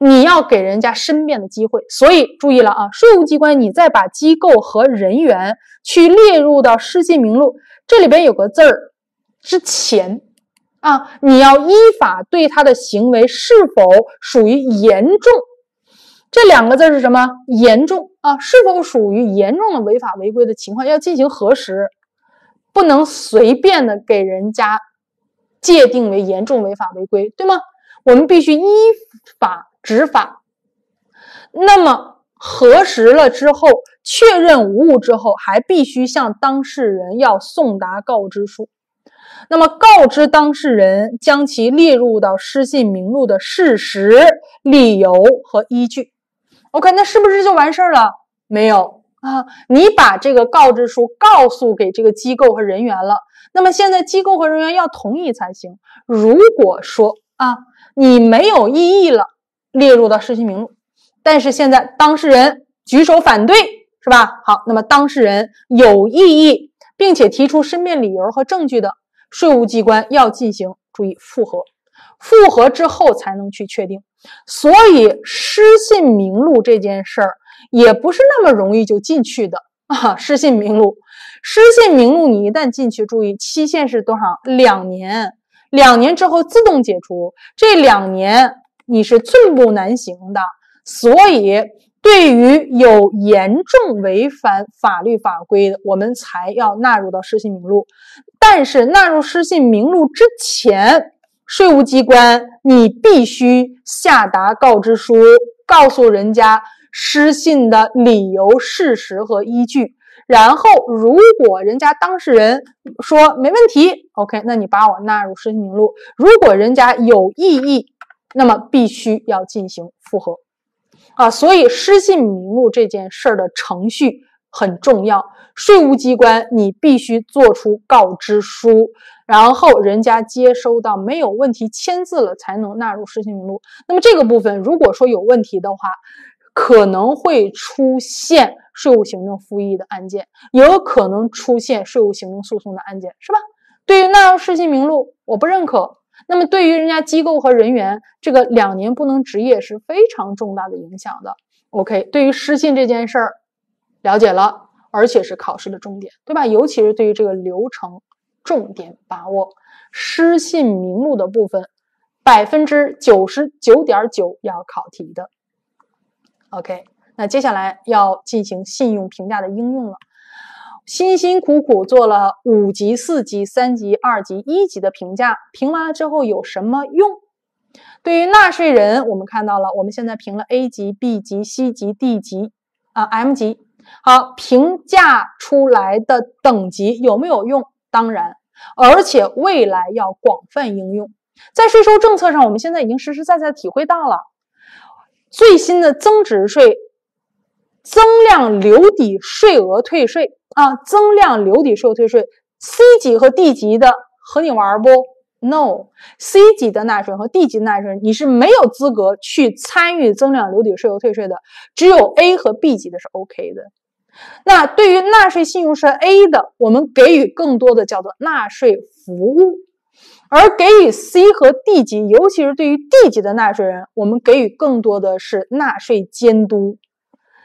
你要给人家申辩的机会。所以注意了啊，税务机关你再把机构和人员去列入到失信名录，这里边有个字儿之前啊，你要依法对他的行为是否属于严重，这两个字是什么？严重啊，是否属于严重的违法违规的情况要进行核实，不能随便的给人家。界定为严重违法违规，对吗？我们必须依法执法。那么核实了之后，确认无误之后，还必须向当事人要送达告知书。那么告知当事人将其列入到失信名录的事实、理由和依据。OK，那是不是就完事儿了？没有啊，你把这个告知书告诉给这个机构和人员了。那么现在机构和人员要同意才行。如果说啊，你没有异议了，列入到失信名录，但是现在当事人举手反对，是吧？好，那么当事人有异议，并且提出申辩理由和证据的，税务机关要进行注意复核，复核之后才能去确定。所以失信名录这件事儿也不是那么容易就进去的啊，失信名录。失信名录，你一旦进去，注意期限是多少？两年，两年之后自动解除。这两年你是寸步难行的。所以，对于有严重违反法律法规的，我们才要纳入到失信名录。但是，纳入失信名录之前，税务机关你必须下达告知书，告诉人家失信的理由、事实和依据。然后，如果人家当事人说没问题，OK，那你把我纳入失信名录。如果人家有异议，那么必须要进行复核啊。所以，失信名录这件事儿的程序很重要。税务机关你必须做出告知书，然后人家接收到没有问题，签字了才能纳入失信名录。那么这个部分，如果说有问题的话，可能会出现税务行政复议的案件，也有可能出现税务行政诉讼的案件，是吧？对于纳入失信名录，我不认可。那么对于人家机构和人员，这个两年不能执业是非常重大的影响的。OK，对于失信这件事儿了解了，而且是考试的重点，对吧？尤其是对于这个流程重点把握，失信名录的部分，百分之九十九点九要考题的。OK，那接下来要进行信用评价的应用了。辛辛苦苦做了五级、四级、三级、二级、一级的评价，评完了之后有什么用？对于纳税人，我们看到了，我们现在评了 A 级、B 级、C 级、D 级啊 M 级。好，评价出来的等级有没有用？当然，而且未来要广泛应用。在税收政策上，我们现在已经实实在在体会到了。最新的增值税增量留抵税额退税啊，增量留抵税额退税，C 级和 D 级的和你玩不？No，C 级的纳税人和 D 级纳税人你是没有资格去参与增量留抵税额退税的，只有 A 和 B 级的是 OK 的。那对于纳税信用是 A 的，我们给予更多的叫做纳税服务。而给予 C 和 D 级，尤其是对于 D 级的纳税人，我们给予更多的是纳税监督。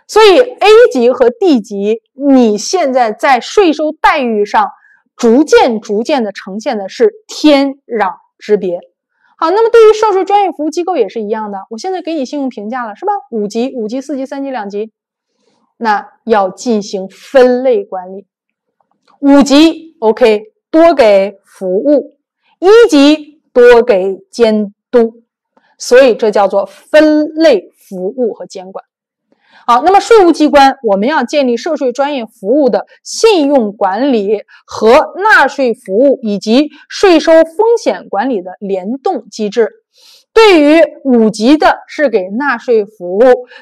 所以 A 级和 D 级，你现在在税收待遇上逐渐逐渐的呈现的是天壤之别。好，那么对于涉税专业服务机构也是一样的。我现在给你信用评价了，是吧？五级、五级、四级、三级、两级，那要进行分类管理。五级 OK，多给服务。一级多给监督，所以这叫做分类服务和监管。好，那么税务机关我们要建立涉税专业服务的信用管理和纳税服务以及税收风险管理的联动机制。对于五级的是给纳税服务，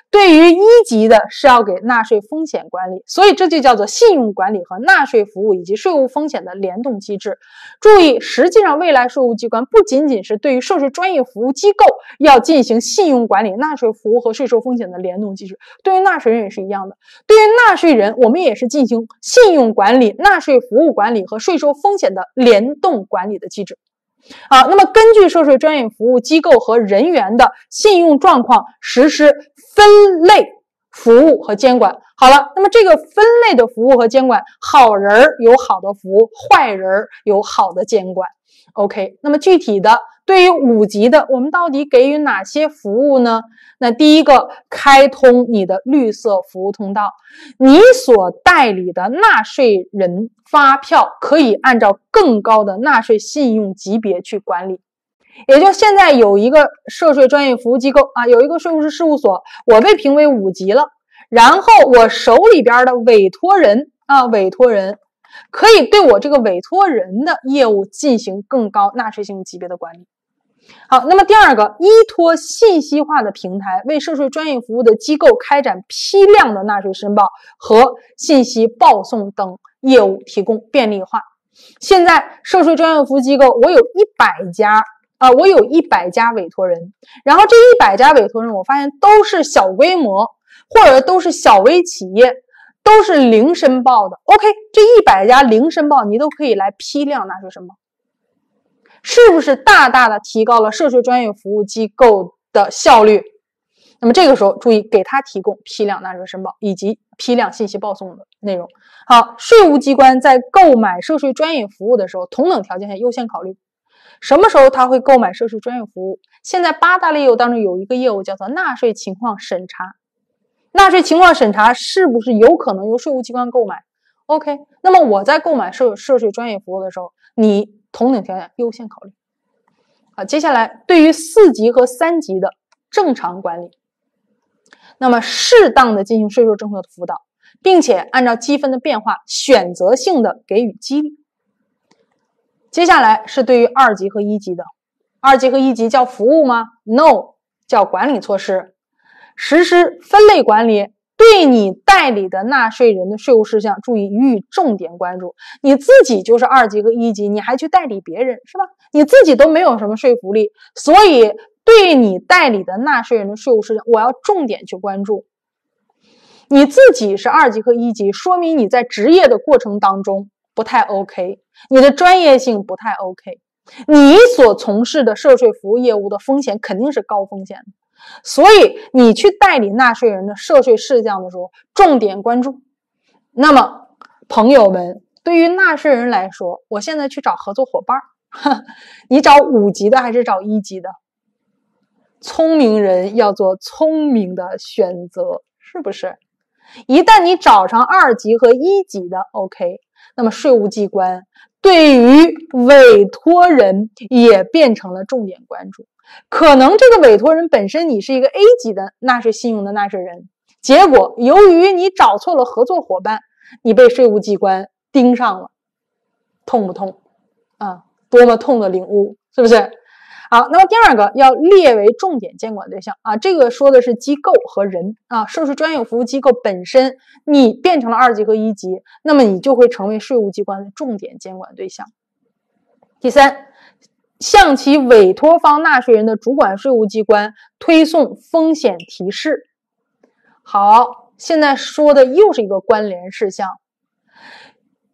对于一级的是要给纳税风险管理，所以这就叫做信用管理和纳税服务以及税务风险的联动机制。注意，实际上未来税务机关不仅仅是对于涉税专业服务机构要进行信用管理、纳税服务和税收风险的联动机制，对于纳税人也是一样的。对于纳税人，我们也是进行信用管理、纳税服务管理和税收风险的联动管理的机制。好，那么根据涉税专业服务机构和人员的信用状况实施分类服务和监管。好了，那么这个分类的服务和监管，好人儿有好的服务，坏人儿有好的监管。OK，那么具体的。对于五级的，我们到底给予哪些服务呢？那第一个，开通你的绿色服务通道，你所代理的纳税人发票可以按照更高的纳税信用级别去管理。也就现在有一个涉税专业服务机构啊，有一个税务师事务所，我被评为五级了，然后我手里边的委托人啊，委托人可以对我这个委托人的业务进行更高纳税信用级别的管理。好，那么第二个，依托信息化的平台，为涉税专业服务的机构开展批量的纳税申报和信息报送等业务提供便利化。现在涉税专业服务机构，我有一百家啊，我有一百家委托人，然后这一百家委托人，我发现都是小规模或者都是小微企业，都是零申报的。OK，这一百家零申报，你都可以来批量纳税申报。是不是大大的提高了涉税专业服务机构的效率？那么这个时候注意给他提供批量纳税申报以及批量信息报送的内容。好，税务机关在购买涉税专业服务的时候，同等条件下优先考虑什么时候他会购买涉税专业服务？现在八大类业务当中有一个业务叫做纳税情况审查，纳税情况审查是不是有可能由税务机关购买？OK，那么我在购买涉涉税专业服务的时候，你。同等条件优先考虑。好，接下来对于四级和三级的正常管理，那么适当的进行税收政策的辅导，并且按照积分的变化选择性的给予激励。接下来是对于二级和一级的，二级和一级叫服务吗？No，叫管理措施，实施分类管理。对你代理的纳税人的税务事项，注意予以重点关注。你自己就是二级和一级，你还去代理别人，是吧？你自己都没有什么说服力，所以对你代理的纳税人的税务事项，我要重点去关注。你自己是二级和一级，说明你在执业的过程当中不太 OK，你的专业性不太 OK，你所从事的涉税服务业务的风险肯定是高风险的。所以你去代理纳税人的涉税事项的时候，重点关注。那么，朋友们，对于纳税人来说，我现在去找合作伙伴，你找五级的还是找一级的？聪明人要做聪明的选择，是不是？一旦你找上二级和一级的，OK，那么税务机关对于委托人也变成了重点关注。可能这个委托人本身你是一个 A 级的纳税信用的纳税人，结果由于你找错了合作伙伴，你被税务机关盯上了，痛不痛？啊，多么痛的领悟，是不是？好，那么第二个要列为重点监管对象啊，这个说的是机构和人啊，涉税专业服务机构本身你变成了二级和一级，那么你就会成为税务机关的重点监管对象。第三。向其委托方纳税人的主管税务机关推送风险提示。好，现在说的又是一个关联事项。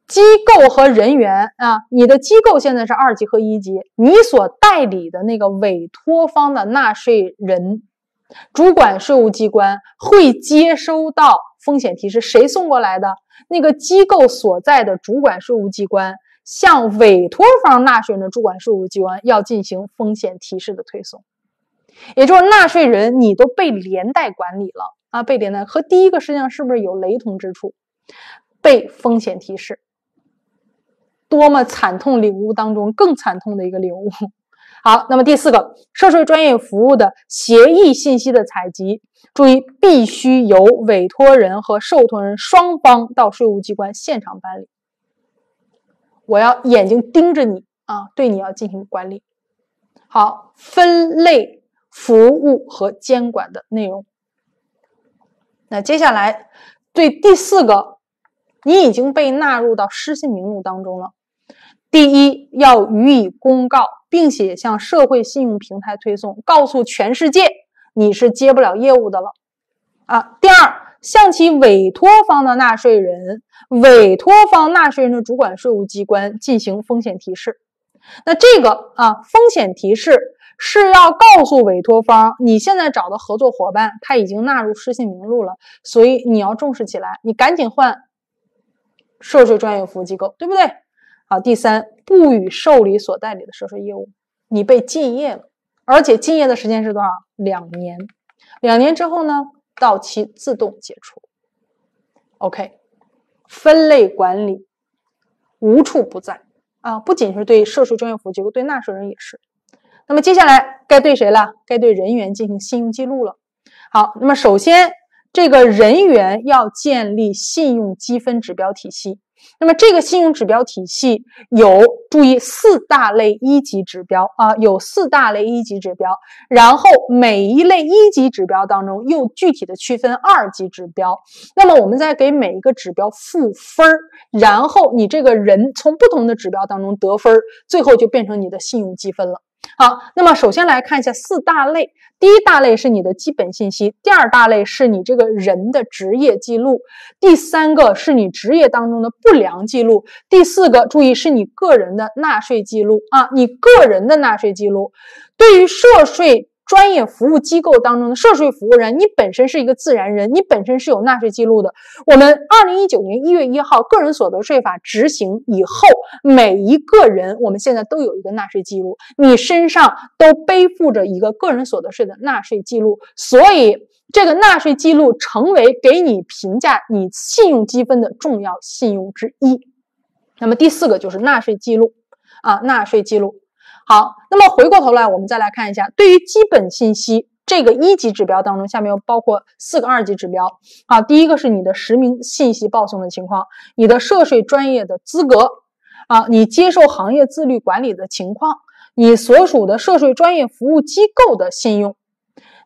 机构和人员啊，你的机构现在是二级和一级，你所代理的那个委托方的纳税人，主管税务机关会接收到风险提示，谁送过来的？那个机构所在的主管税务机关。向委托方纳税人的主管税务机关要进行风险提示的推送，也就是纳税人你都被连带管理了啊，被连带和第一个事项是不是有雷同之处？被风险提示，多么惨痛领悟当中更惨痛的一个领悟。好，那么第四个，涉税专业服务的协议信息的采集，注意必须由委托人和受托人双方到税务机关现场办理。我要眼睛盯着你啊，对你要进行管理。好，分类服务和监管的内容。那接下来对第四个，你已经被纳入到失信名录当中了。第一，要予以公告，并且向社会信用平台推送，告诉全世界你是接不了业务的了。啊，第二。向其委托方的纳税人、委托方纳税人的主管税务机关进行风险提示。那这个啊，风险提示是要告诉委托方，你现在找的合作伙伴他已经纳入失信名录了，所以你要重视起来，你赶紧换涉税专业服务机构，对不对？好，第三，不予受理所代理的涉税业务，你被禁业了，而且禁业的时间是多少？两年，两年之后呢，到期自动解除。OK，分类管理无处不在啊，不仅是对涉税专业服务机构，对纳税人也是。那么接下来该对谁了？该对人员进行信用记录了。好，那么首先这个人员要建立信用积分指标体系。那么这个信用指标体系有注意四大类一级指标啊，有四大类一级指标，然后每一类一级指标当中又具体的区分二级指标。那么我们再给每一个指标赋分儿，然后你这个人从不同的指标当中得分儿，最后就变成你的信用积分了。好，那么首先来看一下四大类。第一大类是你的基本信息，第二大类是你这个人的职业记录，第三个是你职业当中的不良记录，第四个注意是你个人的纳税记录啊，你个人的纳税记录对于涉税。专业服务机构当中的涉税服务人，你本身是一个自然人，你本身是有纳税记录的。我们二零一九年一月一号个人所得税法执行以后，每一个人我们现在都有一个纳税记录，你身上都背负着一个个人所得税的纳税记录，所以这个纳税记录成为给你评价你信用积分的重要信用之一。那么第四个就是纳税记录啊，纳税记录。好，那么回过头来，我们再来看一下，对于基本信息这个一级指标当中，下面又包括四个二级指标。啊，第一个是你的实名信息报送的情况，你的涉税专业的资格，啊，你接受行业自律管理的情况，你所属的涉税专业服务机构的信用，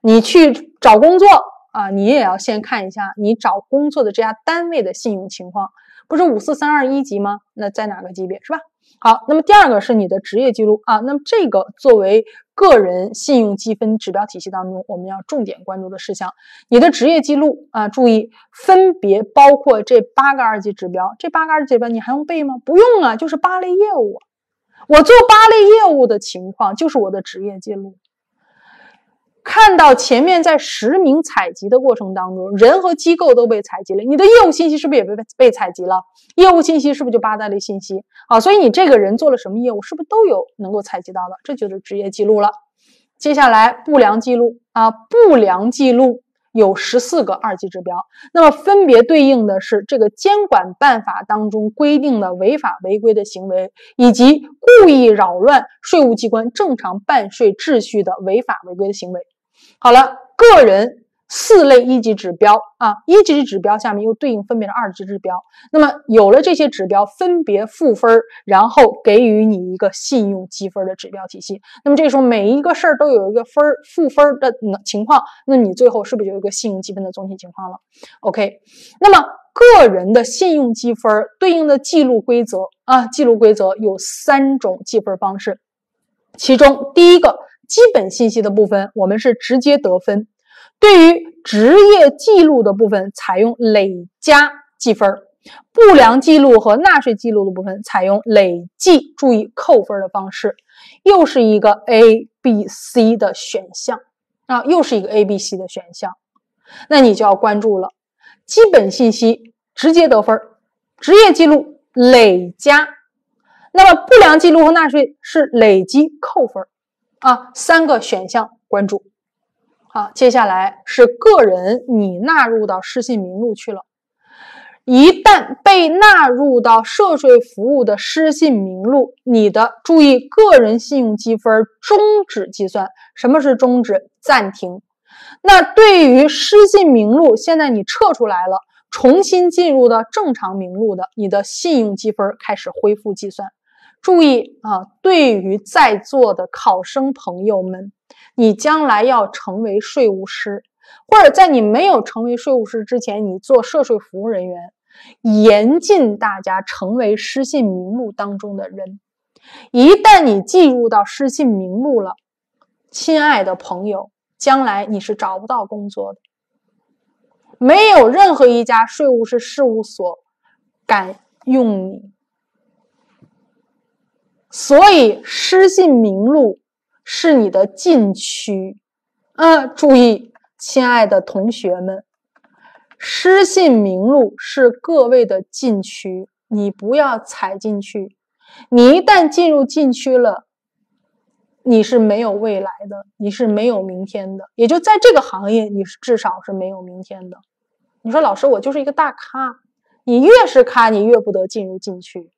你去找工作啊，你也要先看一下你找工作的这家单位的信用情况，不是五四三二一级吗？那在哪个级别是吧？好，那么第二个是你的职业记录啊，那么这个作为个人信用积分指标体系当中，我们要重点关注的事项，你的职业记录啊，注意分别包括这八个二级指标，这八个二级指标你还用背吗？不用啊，就是八类业务，我做八类业务的情况就是我的职业记录。看到前面在实名采集的过程当中，人和机构都被采集了，你的业务信息是不是也被被采集了？业务信息是不是就八大类信息啊？所以你这个人做了什么业务，是不是都有能够采集到的？这就是职业记录了。接下来不良记录啊，不良记录有十四个二级指标，那么分别对应的是这个监管办法当中规定的违法违规的行为，以及故意扰乱税务机关正常办税秩序的违法违规的行为。好了，个人四类一级指标啊，一级指标下面又对应分别的二级指标。那么有了这些指标，分别赋分，然后给予你一个信用积分的指标体系。那么这时候每一个事儿都有一个分赋分的情况，那你最后是不是就有一个信用积分的总体情况了？OK，那么个人的信用积分对应的记录规则啊，记录规则有三种记分方式，其中第一个。基本信息的部分，我们是直接得分；对于职业记录的部分，采用累加计分；不良记录和纳税记录的部分，采用累计注意扣分的方式。又是一个 A、B、C 的选项啊，又是一个 A、B、C 的选项，那你就要关注了。基本信息直接得分，职业记录累加，那么不良记录和纳税是累计扣分。啊，三个选项关注。好，接下来是个人你纳入到失信名录去了。一旦被纳入到涉税服务的失信名录，你的注意个人信用积分终止计算。什么是终止？暂停。那对于失信名录，现在你撤出来了，重新进入到正常名录的，你的信用积分开始恢复计算。注意啊，对于在座的考生朋友们，你将来要成为税务师，或者在你没有成为税务师之前，你做涉税服务人员，严禁大家成为失信名录当中的人。一旦你进入到失信名录了，亲爱的朋友，将来你是找不到工作的，没有任何一家税务师事务所敢用你。所以失信名录是你的禁区。啊，注意，亲爱的同学们，失信名录是各位的禁区，你不要踩进去。你一旦进入禁区了，你是没有未来的，你是没有明天的。也就在这个行业，你是至少是没有明天的。你说老师，我就是一个大咖，你越是咖，你越不得进入禁区。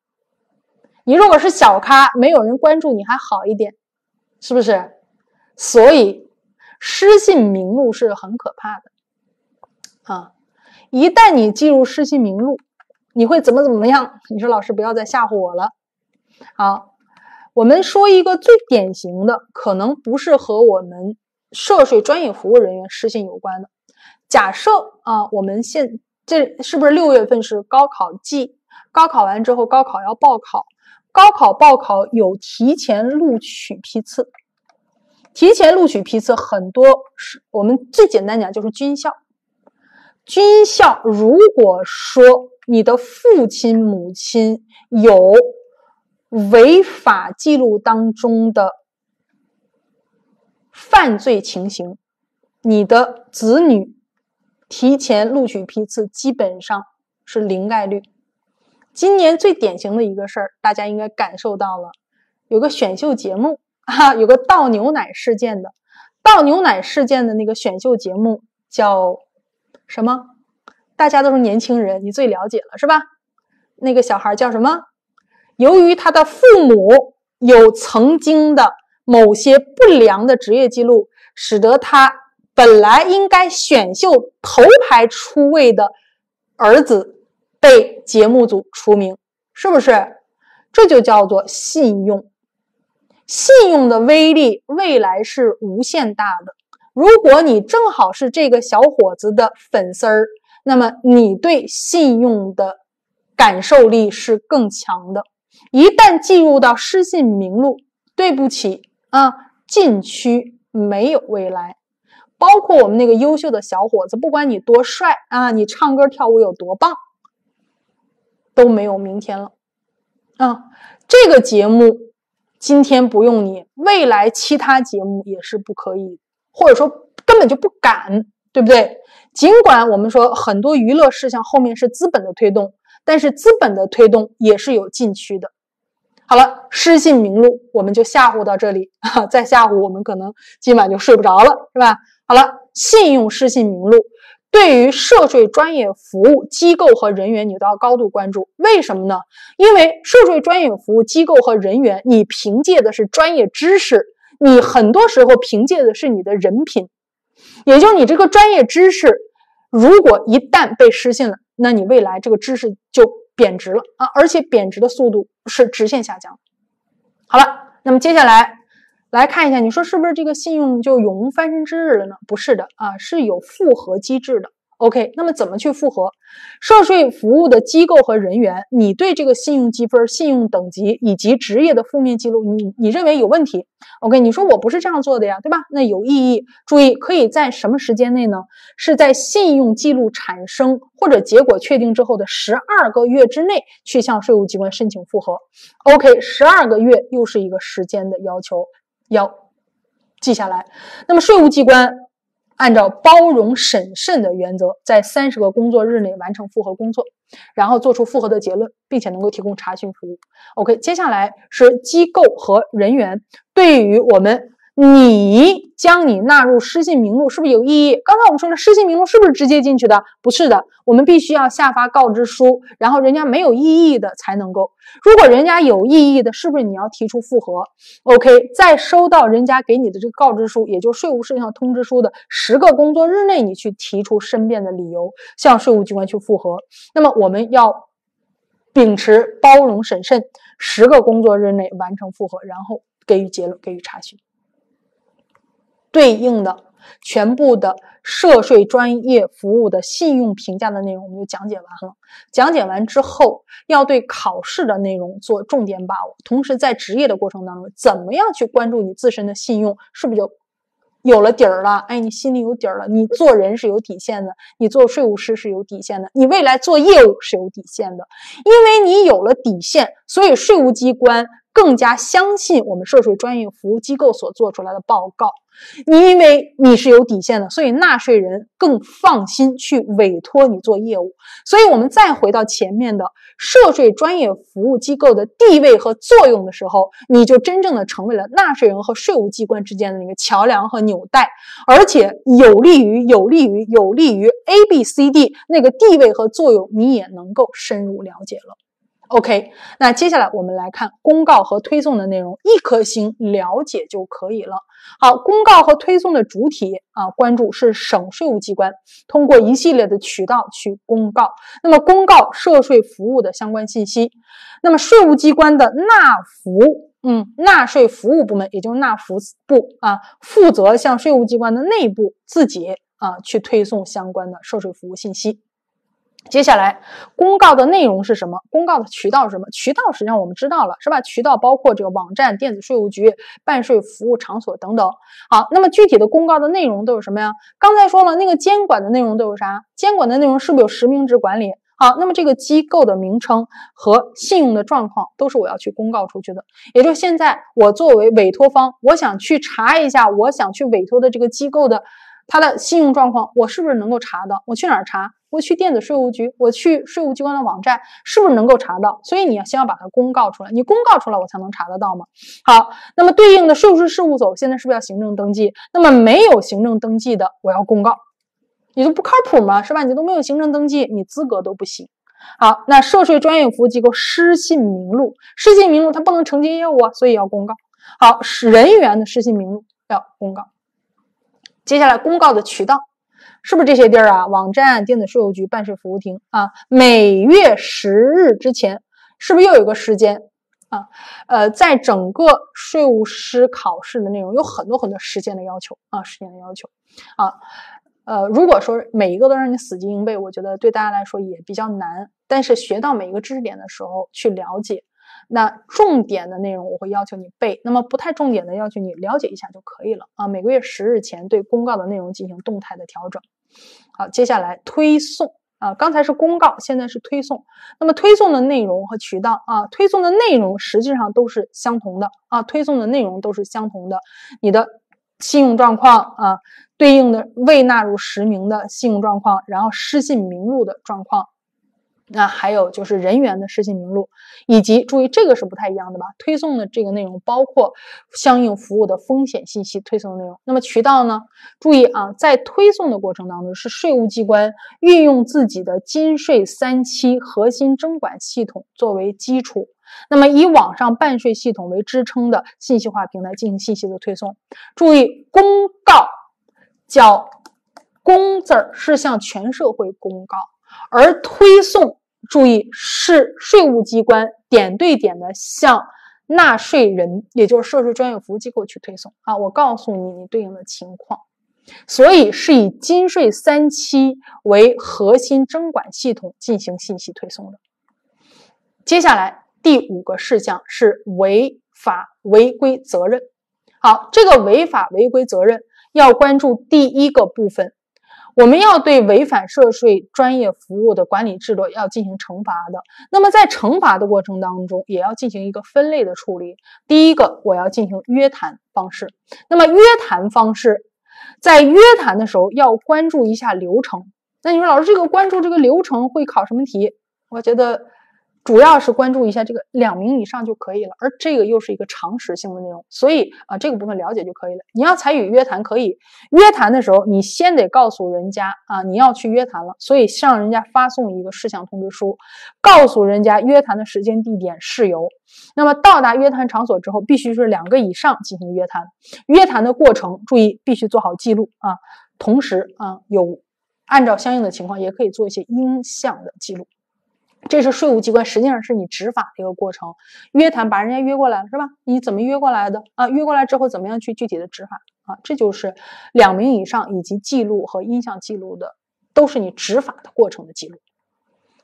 你如果是小咖，没有人关注你还好一点，是不是？所以失信名录是很可怕的啊！一旦你进入失信名录，你会怎么怎么样？你说老师不要再吓唬我了。好，我们说一个最典型的，可能不是和我们涉税专业服务人员失信有关的。假设啊，我们现这是不是六月份是高考季？高考完之后，高考要报考。高考报考有提前录取批次，提前录取批次很多是我们最简单讲就是军校。军校如果说你的父亲母亲有违法记录当中的犯罪情形，你的子女提前录取批次基本上是零概率。今年最典型的一个事儿，大家应该感受到了，有个选秀节目啊，有个倒牛奶事件的，倒牛奶事件的那个选秀节目叫什么？大家都是年轻人，你最了解了是吧？那个小孩叫什么？由于他的父母有曾经的某些不良的职业记录，使得他本来应该选秀头牌出位的儿子。被节目组除名，是不是？这就叫做信用。信用的威力未来是无限大的。如果你正好是这个小伙子的粉丝儿，那么你对信用的感受力是更强的。一旦进入到失信名录，对不起啊，禁区没有未来。包括我们那个优秀的小伙子，不管你多帅啊，你唱歌跳舞有多棒。都没有明天了，啊，这个节目今天不用你，未来其他节目也是不可以，或者说根本就不敢，对不对？尽管我们说很多娱乐事项后面是资本的推动，但是资本的推动也是有禁区的。好了，失信名录我们就吓唬到这里，再吓唬我们可能今晚就睡不着了，是吧？好了，信用失信名录。对于涉税专业服务机构和人员，你都要高度关注。为什么呢？因为涉税专业服务机构和人员，你凭借的是专业知识，你很多时候凭借的是你的人品，也就是你这个专业知识，如果一旦被失信了，那你未来这个知识就贬值了啊！而且贬值的速度是直线下降。好了，那么接下来。来看一下，你说是不是这个信用就永无翻身之日了呢？不是的啊，是有复核机制的。OK，那么怎么去复核？涉税服务的机构和人员，你对这个信用积分、信用等级以及职业的负面记录，你你认为有问题？OK，你说我不是这样做的呀，对吧？那有异议，注意可以在什么时间内呢？是在信用记录产生或者结果确定之后的十二个月之内去向税务机关申请复核。OK，十二个月又是一个时间的要求。要记下来。那么，税务机关按照包容审慎的原则，在三十个工作日内完成复核工作，然后做出复核的结论，并且能够提供查询服务。OK，接下来是机构和人员对于我们。你将你纳入失信名录是不是有异议？刚才我们说了，失信名录是不是直接进去的？不是的，我们必须要下发告知书，然后人家没有异议的才能够。如果人家有异议的，是不是你要提出复核？OK，在收到人家给你的这个告知书，也就税务事项通知书的十个工作日内，你去提出申辩的理由，向税务机关去复核。那么我们要秉持包容审慎，十个工作日内完成复核，然后给予结论，给予查询。对应的全部的涉税专业服务的信用评价的内容，我们就讲解完了。讲解完之后，要对考试的内容做重点把握，同时在职业的过程当中，怎么样去关注你自身的信用，是不是就有了底儿了？哎，你心里有底儿了，你做人是有底线的，你做税务师是有底线的，你未来做业务是有底线的，因为你有了底线，所以税务机关更加相信我们涉税专业服务机构所做出来的报告。你因为你是有底线的，所以纳税人更放心去委托你做业务。所以，我们再回到前面的涉税专业服务机构的地位和作用的时候，你就真正的成为了纳税人和税务机关之间的那个桥梁和纽带，而且有利于、有利于、有利于 A、B、C、D 那个地位和作用，你也能够深入了解了。OK，那接下来我们来看公告和推送的内容，一颗星了解就可以了。好，公告和推送的主体啊，关注是省税务机关通过一系列的渠道去公告。那么公告涉税服务的相关信息，那么税务机关的纳服，嗯，纳税服务部门，也就是纳服部啊，负责向税务机关的内部自己啊去推送相关的涉税服务信息。接下来，公告的内容是什么？公告的渠道是什么？渠道实际上我们知道了，是吧？渠道包括这个网站、电子税务局、办税服务场所等等。好，那么具体的公告的内容都有什么呀？刚才说了，那个监管的内容都有啥？监管的内容是不是有实名制管理？好，那么这个机构的名称和信用的状况都是我要去公告出去的。也就现在，我作为委托方，我想去查一下，我想去委托的这个机构的它的信用状况，我是不是能够查到？我去哪儿查？我去电子税务局，我去税务机关的网站，是不是能够查到？所以你要先要把它公告出来，你公告出来，我才能查得到嘛。好，那么对应的税务师事务所现在是不是要行政登记？那么没有行政登记的，我要公告，你都不靠谱嘛，是吧？你都没有行政登记，你资格都不行。好，那涉税专业服务机构失信名录，失信名录它不能承接业务啊，所以要公告。好，人员的失信名录要公告。接下来公告的渠道。是不是这些地儿啊？网站、电子税务局、办税服务厅啊？每月十日之前，是不是又有个时间啊？呃，在整个税务师考试的内容有很多很多时间的要求啊，时间的要求啊。呃，如果说每一个都让你死记硬背，我觉得对大家来说也比较难。但是学到每一个知识点的时候去了解，那重点的内容我会要求你背，那么不太重点的要求你了解一下就可以了啊。每个月十日前对公告的内容进行动态的调整。好，接下来推送啊，刚才是公告，现在是推送。那么推送的内容和渠道啊，推送的内容实际上都是相同的啊，推送的内容都是相同的。你的信用状况啊，对应的未纳入实名的信用状况，然后失信名录的状况。那还有就是人员的失信名录，以及注意这个是不太一样的吧？推送的这个内容包括相应服务的风险信息推送的内容。那么渠道呢？注意啊，在推送的过程当中，是税务机关运用自己的金税三期核心征管系统作为基础，那么以网上办税系统为支撑的信息化平台进行信息的推送。注意，公告叫“公”字儿是向全社会公告。而推送，注意是税务机关点对点的向纳税人，也就是涉税专业服务机构去推送啊。我告诉你你对应的情况，所以是以金税三期为核心征管系统进行信息推送的。接下来第五个事项是违法违规责任。好，这个违法违规责任要关注第一个部分。我们要对违反涉税专业服务的管理制度要进行惩罚的。那么在惩罚的过程当中，也要进行一个分类的处理。第一个，我要进行约谈方式。那么约谈方式，在约谈的时候要关注一下流程。那你说，老师，这个关注这个流程会考什么题？我觉得。主要是关注一下这个两名以上就可以了，而这个又是一个常识性的内容，所以啊这个部分了解就可以了。你要参与约谈可以，约谈的时候你先得告诉人家啊你要去约谈了，所以向人家发送一个事项通知书，告诉人家约谈的时间、地点、事由。那么到达约谈场所之后，必须是两个以上进行约谈，约谈的过程注意必须做好记录啊，同时啊有按照相应的情况也可以做一些音像的记录。这是税务机关，实际上是你执法的一个过程。约谈把人家约过来了，是吧？你怎么约过来的啊？约过来之后怎么样去具体的执法啊？这就是两名以上以及记录和音像记录的，都是你执法的过程的记录。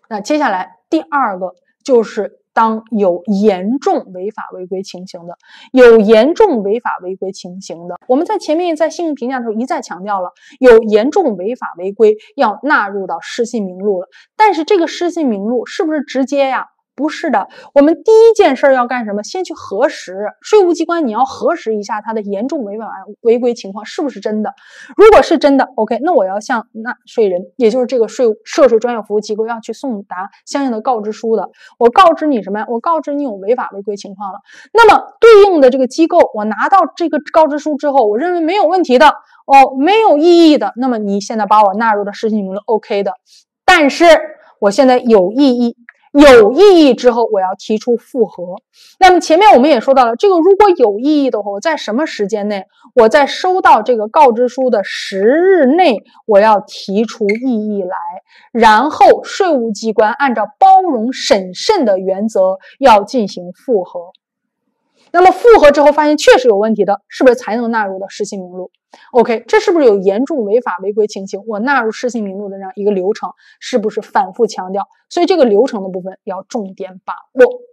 那接下来第二个就是。当有严重违法违规情形的，有严重违法违规情形的，我们在前面在信用评价的时候一再强调了，有严重违法违规要纳入到失信名录了。但是这个失信名录是不是直接呀不是的，我们第一件事要干什么？先去核实税务机关，你要核实一下它的严重违反违规情况是不是真的。如果是真的，OK，那我要向纳税人，也就是这个税务涉税专业服务机构要去送达相应的告知书的。我告知你什么呀？我告知你有违法违规情况了。那么对应的这个机构，我拿到这个告知书之后，我认为没有问题的，哦，没有异议的，那么你现在把我纳入的失信名录 OK 的。但是我现在有异议。有异议之后，我要提出复核。那么前面我们也说到了，这个如果有异议的话，我在什么时间内？我在收到这个告知书的十日内，我要提出异议来，然后税务机关按照包容审慎的原则要进行复核。那么复核之后发现确实有问题的，是不是才能纳入的失信名录？OK，这是不是有严重违法违规情形？我纳入失信名录的这样一个流程，是不是反复强调？所以这个流程的部分要重点把握。